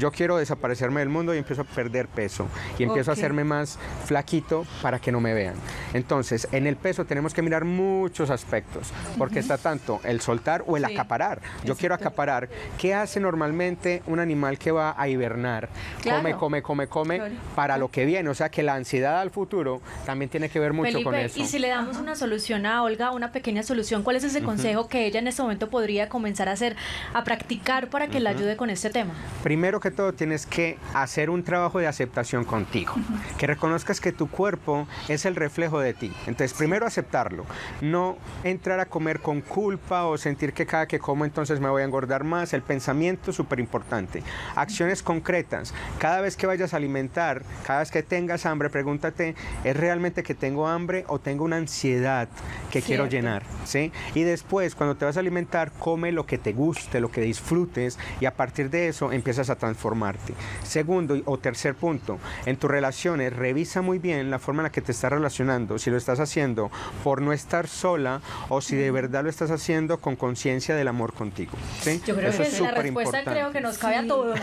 Yo quiero desaparecerme del mundo y empiezo a perder peso y empiezo a hacerme más flaquito para que no me vean. Entonces, en el peso tenemos que mirar muchos aspectos, porque está tanto el soltar o el acaparar. Yo quiero acaparar. ¿Qué hace normalmente un animal que va a hibernar? Come, come, come, come para lo que viene. O sea que la ansiedad al futuro también tiene que ver mucho con eso. Y si le damos una solución a Olga, una pequeña solución, ¿cuál es ese consejo que ella en este momento podría comenzar a hacer, a practicar para que la ayude con este tema? Primero que todo tienes que hacer un trabajo de aceptación contigo, que reconozcas que tu cuerpo es el reflejo de ti. Entonces, primero aceptarlo, no entrar a comer con culpa o sentir que cada que como entonces me voy a engordar más. El pensamiento es súper importante. Acciones concretas. Cada vez que vayas a alimentar, cada vez que tengas hambre, pregúntate, ¿es realmente que tengo hambre o tengo una ansiedad que quiero llenar, ¿sí? Y después, cuando te vas a alimentar, come lo que te guste, lo que disfrutes y a partir de eso empiezas a transformarte. Segundo o tercer punto, en tus relaciones revisa muy bien la forma en la que te estás relacionando, si lo estás haciendo por no estar sola o si de verdad lo estás haciendo con conciencia del amor contigo. ¿sí? Yo creo que es la respuesta creo que nos cabe a todos,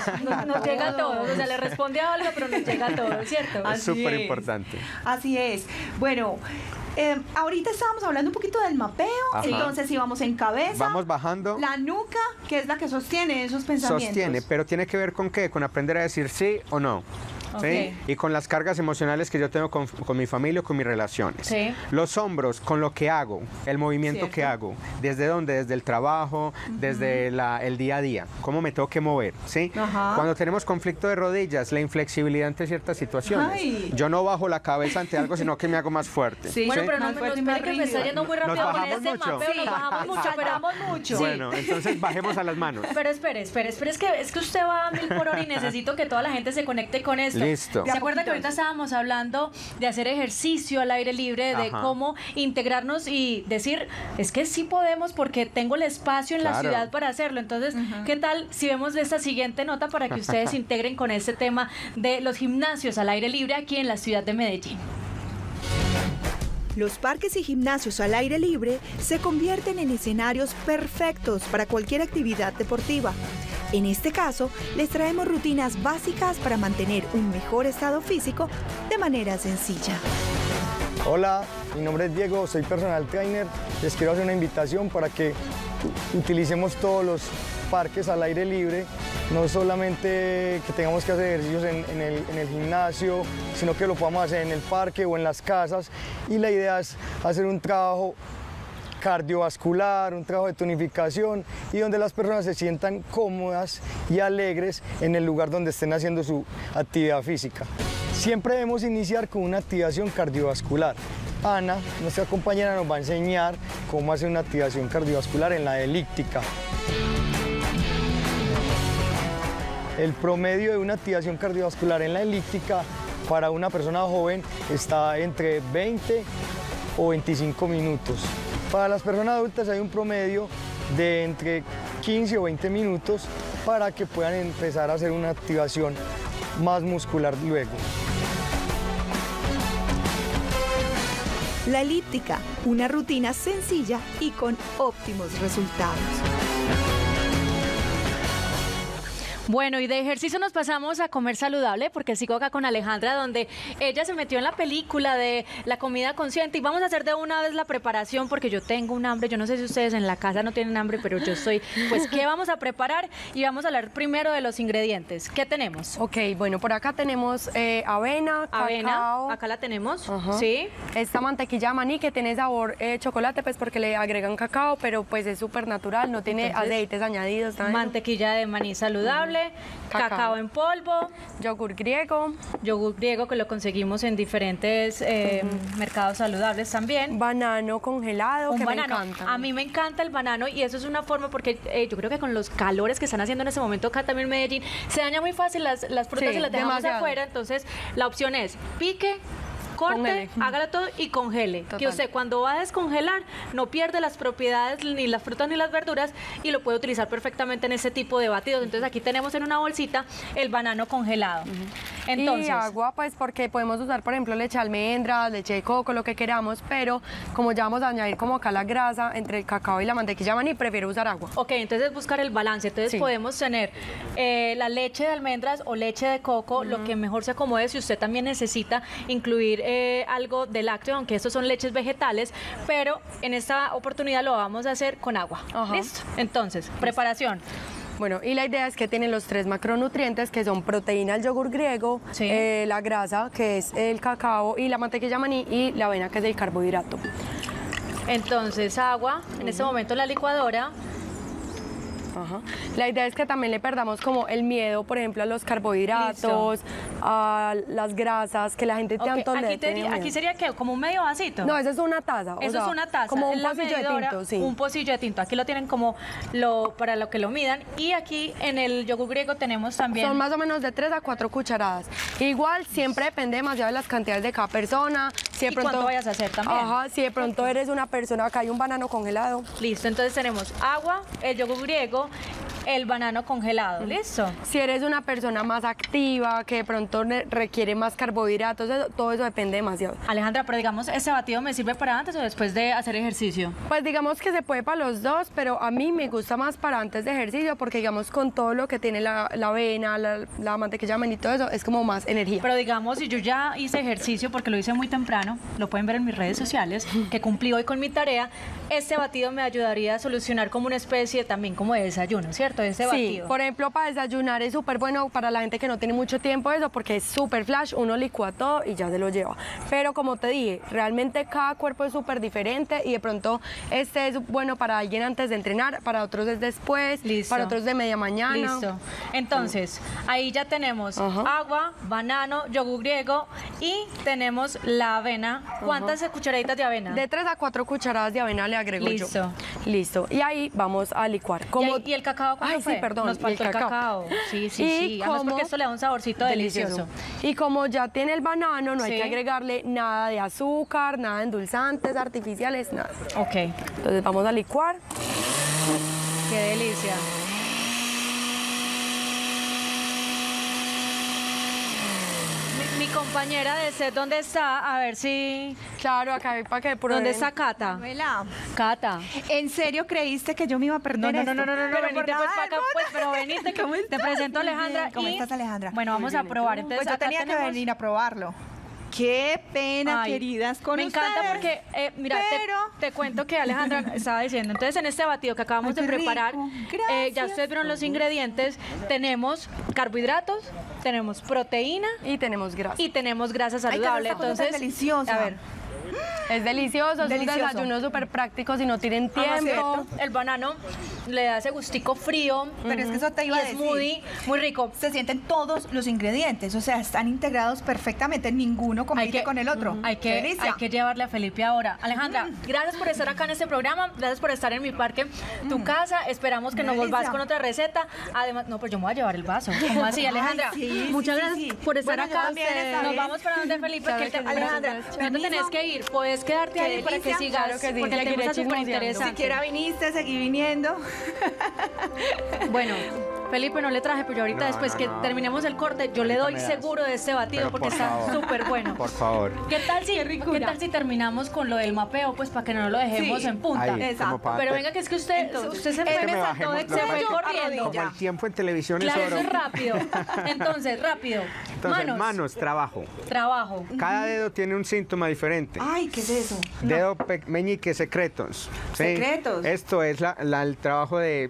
nos, llega a todos, o sea, le responde a algo, pero nos llega a todos, ¿cierto? Es súper importante. Así es. Bueno, eh, ahorita estábamos hablando un poquito del mapeo, entonces si vamos en cabeza. Vamos bajando. La nuca, que es la que sostiene esos pensamientos. Sostiene, pero tiene que ver con qué? Con aprender a decir sí o no. Y con las cargas emocionales que yo tengo con, mi familia o con mis relaciones. Los hombros, con lo que hago, el movimiento que hago, desde dónde, desde el trabajo, desde el día a día, cómo me tengo que mover. ¿sí? Cuando tenemos conflicto de rodillas, la inflexibilidad ante ciertas situaciones. Yo no bajo la cabeza ante algo, sino que me hago más fuerte. Bueno, pero no, me que me está yendo muy rápido con este mucho. mapeo, nos bajamos mucho, pero mucho. Bueno, entonces bajemos a las manos. Pero espere, espere, espere, es que, es que usted va a mil por hora y necesito que toda la gente se conecte con esto. Listo. ¿Se acuerda que ahorita estábamos hablando de hacer ejercicio al aire libre, de cómo integrarnos y decir, es que sí podemos porque tengo el espacio en la ciudad para hacerlo? Entonces, ¿qué tal si vemos esta siguiente nota para que ustedes integren con este tema de los gimnasios al aire libre aquí en la ciudad de Medellín? Los parques y gimnasios al aire libre se convierten en escenarios perfectos para cualquier actividad deportiva. En este caso, les traemos rutinas básicas para mantener un mejor estado físico de manera sencilla. Hola, mi nombre es Diego, soy personal trainer. Les quiero hacer una invitación para que utilicemos todos los parques al aire libre, no solamente que tengamos que hacer ejercicios en, el, el, gimnasio, sino que lo podamos hacer en el parque o en las casas. Y la idea es hacer un trabajo cardiovascular, un trabajo de tonificación y donde las personas se sientan cómodas y alegres en el lugar donde estén haciendo su actividad física. Siempre debemos iniciar con una activación cardiovascular. Ana, nuestra compañera, nos va a enseñar cómo hacer una activación cardiovascular en la elíptica. El promedio de una activación cardiovascular en la elíptica para una persona joven está entre 20 o 25 minutos. Para las personas adultas hay un promedio de entre 15 o 20 minutos para que puedan empezar a hacer una activación más muscular luego. La elíptica, una rutina sencilla y con óptimos resultados. Bueno, y de ejercicio nos pasamos a comer saludable, porque sigo acá con Alejandra, donde ella se metió en la película de la comida consciente y vamos a hacer de una vez la preparación, porque yo tengo un hambre, yo no sé si ustedes en la casa no tienen hambre, pero yo soy, pues, ¿qué vamos a preparar? Y vamos a hablar primero de los ingredientes. ¿Qué tenemos? Ok, bueno, por acá tenemos eh, avena, avena, acá la tenemos, ¿sí? Esta mantequilla maní que tiene sabor eh, chocolate, pues porque le agregan cacao, pero pues es súper natural, no tiene aceites añadidos. Mantequilla de maní saludable cacao. en polvo, yogur griego, yogur griego que lo conseguimos en diferentes eh, mercados saludables también, banano congelado, que me encanta. A mí me encanta el banano y eso es una forma porque eh, yo creo que con los calores que están haciendo en ese momento acá también en Medellín se daña muy fácil las, las frutas y las dejamos afuera, entonces la opción es pique, corte, hágalo todo y congele. Que usted cuando va a descongelar no pierde las propiedades ni las frutas ni las verduras y lo puede utilizar perfectamente en ese tipo de batidos. Entonces aquí tenemos en una bolsita el banano congelado. Entonces, y agua, pues porque podemos usar, por ejemplo, leche de almendras, leche de coco, lo que queramos, pero como ya vamos a añadir como acá la grasa entre el cacao y la mantequilla maní, prefiero usar agua. Ok, entonces buscar el balance. Entonces podemos tener eh, la leche de almendras o leche de coco, lo que mejor se acomode si usted también necesita incluir eh, algo de lácteo, aunque estos son leches vegetales, pero en esta oportunidad lo vamos a hacer con agua. ¿Listo? Entonces, preparación. Bueno, y la idea es que tiene los tres macronutrientes que son proteína, el yogur griego, eh, la grasa, que es el cacao, y la mantequilla maní, y la avena, que es el carbohidrato. Entonces, agua, en este momento la licuadora, la idea es que también le perdamos como el miedo, por ejemplo, a los carbohidratos, a las grasas, que la gente tanto aquí, le aquí sería que como un medio vasito. No, eso es una taza. Eso es una taza. Como un pocillo de tinto, sí. Un pocillo de tinto. Aquí lo tienen como lo para lo que lo midan. Y aquí en el yogur griego tenemos también... Son más o menos de 3 a 4 cucharadas. Igual siempre depende demasiado de las cantidades de cada persona. Si de ¿Y cuánto vayas a hacer también? Ajá, si de pronto eres una persona, acá hay un banano congelado. Listo, entonces tenemos agua, el yogur griego, now. El banano congelado, ¿listo? Si eres una persona más activa, que de pronto requiere más carbohidratos, eso- todo eso depende demasiado. Alejandra, pero digamos, ¿ese batido me sirve para antes o después de hacer ejercicio? Pues digamos que se puede para los dos, pero a mí me gusta más para antes de ejercicio porque digamos con todo lo que tiene la, la avena, la, la mantequilla y todo eso, es como más energía. Pero digamos, si yo ya hice ejercicio, porque lo hice muy temprano, lo pueden ver en mis redes sociales, que cumplí hoy con mi tarea, este batido me ayudaría a solucionar como una especie también como de desayuno, ¿cierto? Este Sí, batido. por ejemplo, para desayunar es súper bueno para la gente que no tiene mucho tiempo eso, porque es súper flash, uno licúa todo y ya se lo lleva. Pero como te dije, realmente cada cuerpo es súper diferente y de pronto este es bueno para alguien antes de entrenar, para otros es después, Listo. para otros de media mañana. Listo. Entonces, ahí ya tenemos agua, banano, yogur griego y tenemos la avena. ¿Cuántas cucharaditas de avena? De 3 a 4 cucharadas de avena le agrego yo. Listo. Listo. Y ahí vamos a licuar. ¿Y, ahí- y el cacao Ay, fue? sí, perdón. Nos faltó el cacao. Sí, sí, Y sí. Además porque esto le da un saborcito delicioso. Y como ya tiene el banano, no hay que agregarle nada de azúcar, nada de endulzantes artificiales, nada. Ok. Entonces vamos a licuar. Qué delicia. Mi, mi compañera de set, ¿dónde está? A ver si... Claro, acá hay para que prueben. ¿Dónde está Cata? Abuela, Cata. ¿en serio creíste que yo me iba a perder No, no, no, no, no, no, Pero venite pues nada para acá, pues, pero ¿Cómo te presento a Alejandra. ¿Cómo estás, Alejandra? Bueno, vamos a probar. Entonces, Pues yo tenía que venir a probarlo. Qué pena, Ay, queridas, con Me encanta ustedes. porque, eh, mira, te- Pero- te, cuento que Alejandra estaba diciendo. Entonces, en este batido que acabamos Ay, de preparar, eh, ya ustedes vieron los ingredientes. Tenemos carbohidratos, tenemos proteína Y tenemos grasa. y tenemos grasa Ay, saludable. tan Entonces, deliciosa. a ver, Es delicioso, es Delicioso. un desayuno súper práctico si no tienen Además, tiempo. el banano le da ese gustico frío. Pero es que eso te iba y a es decir. smoothie, muy rico. Se sienten todos los ingredientes, o sea, están integrados perfectamente, ninguno compite con el otro. Hay que, delicia. hay que llevarle a Felipe ahora. Alejandra, gracias por estar acá en este programa, gracias por estar en mi parque, tu casa. Esperamos que nos volvás con otra receta. Además, no, pues yo me voy a llevar el vaso. ¿Cómo así, Alejandra? sí, Muchas sí, gracias sí. por estar Bueno, acá. Nos vez. vamos para donde Felipe. Que él te-. Alejandra, no te tenés que ir. Puedes quedarte Qué ahí para que sigas. Claro que sí, porque el tema está súper interesante. Siquiera viniste, seguí viniendo. Bueno, Felipe no le traje, pero yo ahorita No, después no, que no. terminemos el corte, yo le doy seguro de este batido Pero porque por está súper bueno. Por favor. ¿Qué tal si ¿qué tal si terminamos con lo del mapeo pues para que no lo dejemos Sí. en punta? Ahí, Exacto. Pero venga que es que usted Entonces, usted se fue bajemos los se fue corriendo. Como el tiempo en televisión Claro, es eso oro. es rápido. Entonces, rápido. Entonces, manos, manos, trabajo. trabajo. Cada dedo tiene un síntoma diferente. Ay, ¿qué es eso? Dedo meñique secretos. ¿sí? Secretos. Esto es la- la- el trabajo de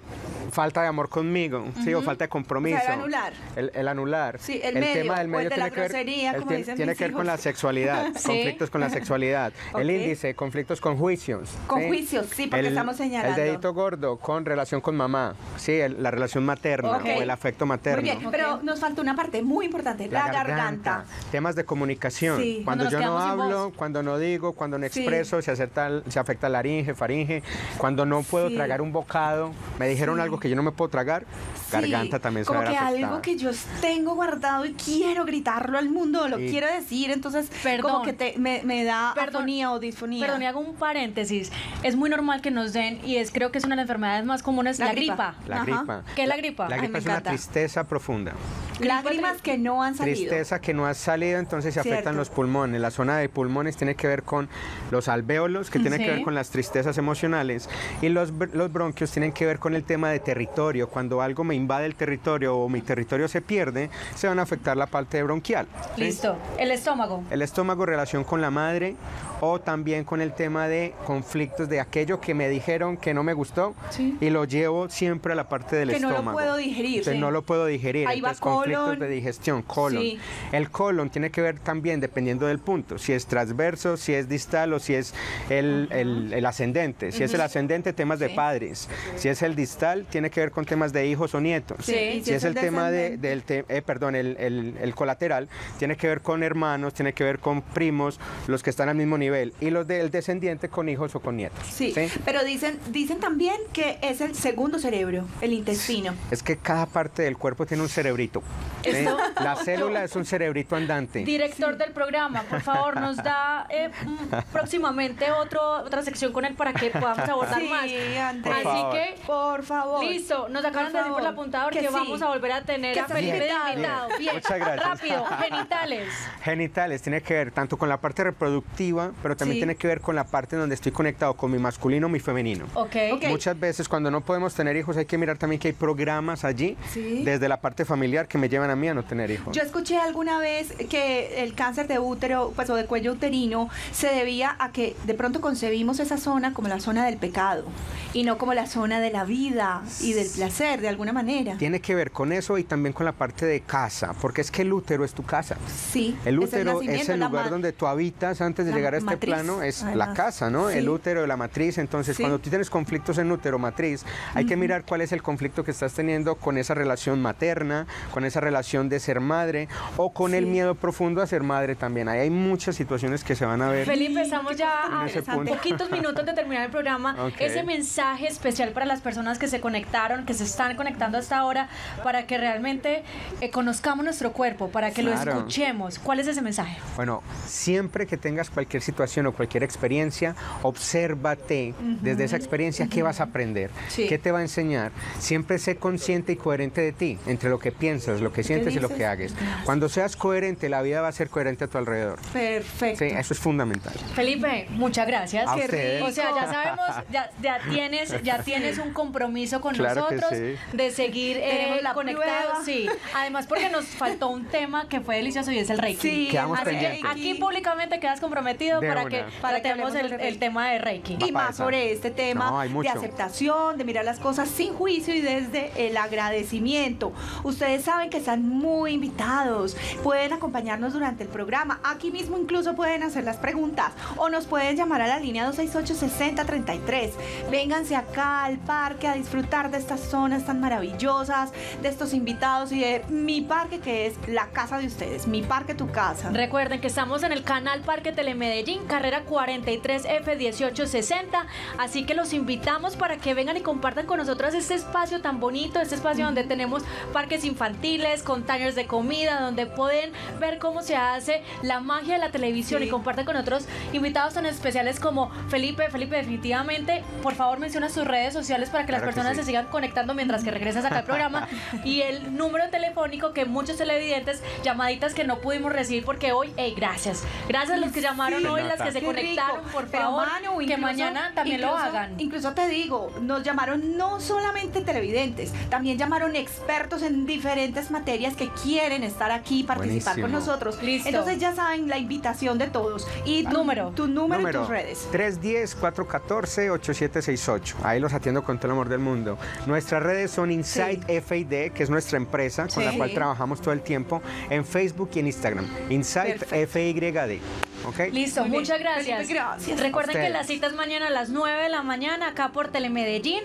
falta de amor conmigo, ¿sí? O falta de compromiso. O sea, el anular. El, el anular. Sí, el medio, tema del medio el de la tiene que ver, grosería, el como tien- dicen tiene mis que ver con la sexualidad, Sí. conflictos con la sexualidad. El Ok. índice, conflictos con juicios. Con ¿sí? juicios, sí, porque El- estamos señalando. El dedito gordo con relación con mamá, sí, el- la relación materna o el afecto materno. Muy bien, pero nos falta una parte muy importante, la, garganta. Temas de comunicación. Sí. Cuando, yo no hablo, cuando no digo, cuando no Sí. expreso, se, acerta, se afecta laringe, faringe. Cuando no puedo Sí. tragar un bocado, me dijeron Sí. algo que yo no me puedo tragar, Sí, garganta también se Como que afectada. algo que yo tengo guardado y quiero gritarlo al mundo, lo Sí. quiero decir, entonces Perdón. como que te- me, me da Perdón. afonía o disfonía. Perdón, y hago un paréntesis. Es muy normal que nos den, y es creo que es una de las enfermedades más comunes, la, La gripa. gripa. La Ajá. gripa. ¿Qué es la gripa? La Ay, gripa me es una encanta. tristeza profunda. Lágrimas que no han salido. Tristeza que no ha salido, entonces se afectan Cierto. los pulmones. La zona de pulmones tiene que ver con los alvéolos, que tiene Sí. que ver con las tristezas emocionales, y los, los bronquios tienen que ver con el tema de territorio. Cuando algo me invade el territorio o mi territorio se pierde, se van a afectar la parte bronquial. ¿sí? Listo. El estómago. El estómago, relación con la madre o también con el tema de conflictos de aquello que me dijeron que no me gustó Sí. y lo llevo siempre a la parte del Que no lo estómago. puedo digerir, Entonces no lo puedo digerir. Ahí va Entonces, conflictos colon. de digestión, colon. Sí. El colon tiene que ver también dependiendo del punto, si es transverso, si es distal o si es el, el- el ascendente. Si es el ascendente, temas de Sí. padres. Si es el distal, tiene que ver con temas de hijos o nietos. Sí, Si, es el, tema de, del te- eh, perdón, el, el- el colateral, tiene que ver con hermanos, tiene que ver con primos, los que están al mismo nivel. Y los del descendiente con hijos o con nietos. Sí, pero dicen, dicen también que es el segundo cerebro, el intestino. Es que cada parte del cuerpo tiene un cerebrito. Esto- La célula es un cerebrito andante. Director del programa, por favor, nos da eh, mm, próximamente otro, otra sección con él para que podamos abordar Sí, más. Andrés. Así favor. que, Por favor. listo, nos acaban de decir por el favor. apuntador que, Que sí. vamos a volver a tener Que a Felipe de invitado. invitado. Bien, Muchas gracias. rápido, genitales. Genitales tiene que ver tanto con la parte reproductiva, pero también Sí. tiene que ver con la parte donde estoy conectado con mi masculino, mi femenino. Ok. Ok. Muchas veces cuando no podemos tener hijos hay que mirar también que hay programas allí Sí. desde la parte familiar que me llevan a mí a no tener hijos. Yo escuché alguna vez que el cáncer de útero, pues o de cuello uterino, se debía a que de pronto concebimos esa zona como la zona del pecado y no como la zona de la vida y del placer, de alguna manera. Tiene que ver con eso y también con la parte de casa, porque es que el útero es tu casa. Sí. El es útero es, el la lugar donde tú habitas antes de llegar a este matriz, plano, es la casa, ¿no? Sí. El útero, la matriz. Entonces, Sí. cuando tú tienes conflictos en útero, matriz, hay que mirar cuál es el conflicto que estás teniendo con esa relación materna, con esa relación de ser madre o con el miedo profundo a ser madre también. Ahí hay muchas situaciones que se van a ver. Felipe, estamos ya a poquitos minutos de terminar el programa. Ese mensaje especial para las personas que se conectaron, que se están conectando hasta ahora, para que realmente eh, conozcamos nuestro cuerpo, para que Claro. lo escuchemos. ¿Cuál es ese mensaje? Bueno, siempre que tengas cualquier situación o cualquier experiencia, obsérvate desde esa experiencia qué vas a aprender, Sí. qué te va a enseñar. Siempre sé consciente y coherente de ti, entre lo que piensas, lo que sientes y lo que hagas. Cuando seas coherente, la vida va a ser coherente a tu alrededor. Perfecto. Sí, eso es fundamental. Felipe, muchas gracias. A Qué rico. O sea, ya sabemos, ya, ya tienes, ya tienes un compromiso con Claro nosotros sí. de seguir eh, Tenemos la conectados. Sí. Además, porque nos faltó un tema que fue delicioso y es el Reiki. Sí, Quedamos Así que aquí públicamente quedas comprometido De para una. que Para que tratemos el, el tema de Reiki. y más esa. sobre este tema No, hay de aceptación, de mirar las cosas sin juicio y desde el agradecimiento. Ustedes saben que están muy invitados, pueden acompañarnos durante el programa. Aquí mismo incluso pueden hacer las preguntas o nos pueden llamar a la línea 268-6033. Vénganse acá al parque a disfrutar de estas zonas tan maravillosas, de estos invitados y de mi parque que es la casa de ustedes, mi parque, tu casa. Recuerden que estamos en el canal Parque Telemedellín, carrera 43F1860, así que los invitamos para que vengan y compartan con nosotros este espacio tan bonito, este espacio donde tenemos parques infantiles, containers de comida, donde pueden ver cómo se hace la magia de la televisión Sí. y comparten con otros invitados tan especiales como Felipe. Felipe, definitivamente, por favor menciona sus redes sociales para que las Claro que personas sí. se sigan conectando mientras que regresas acá al programa y el número telefónico que muchos televidentes, llamaditas que no pudimos recibir porque hoy, hey, gracias. Gracias a los que llamaron Sí. hoy, las que se Qué conectaron, rico. por Pero, favor, Manu, que incluso- mañana también lo incluso- hagan. Incluso te digo, nos llamaron no solamente televidentes, también llamaron expertos en diferentes materias que quieren estar aquí y participar con nosotros. Listo. Entonces ya saben la invitación de todos. Y tu Número. Tu número, y tus redes. 310-414-8768. Ahí los atiendo con todo el amor del mundo. Nuestras redes son Insight FID, que es nuestra empresa con la Sí. cual trabajamos todo el tiempo, en Facebook y en Instagram. Insight FYD. ¿Ok? Listo, Muy muchas gracias. Gracias. Recuerden que la cita es mañana a las 9 de la mañana acá por Telemedellín.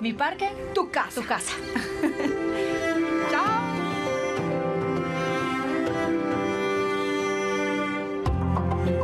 Mi parque, Tu casa. tu casa. Bye.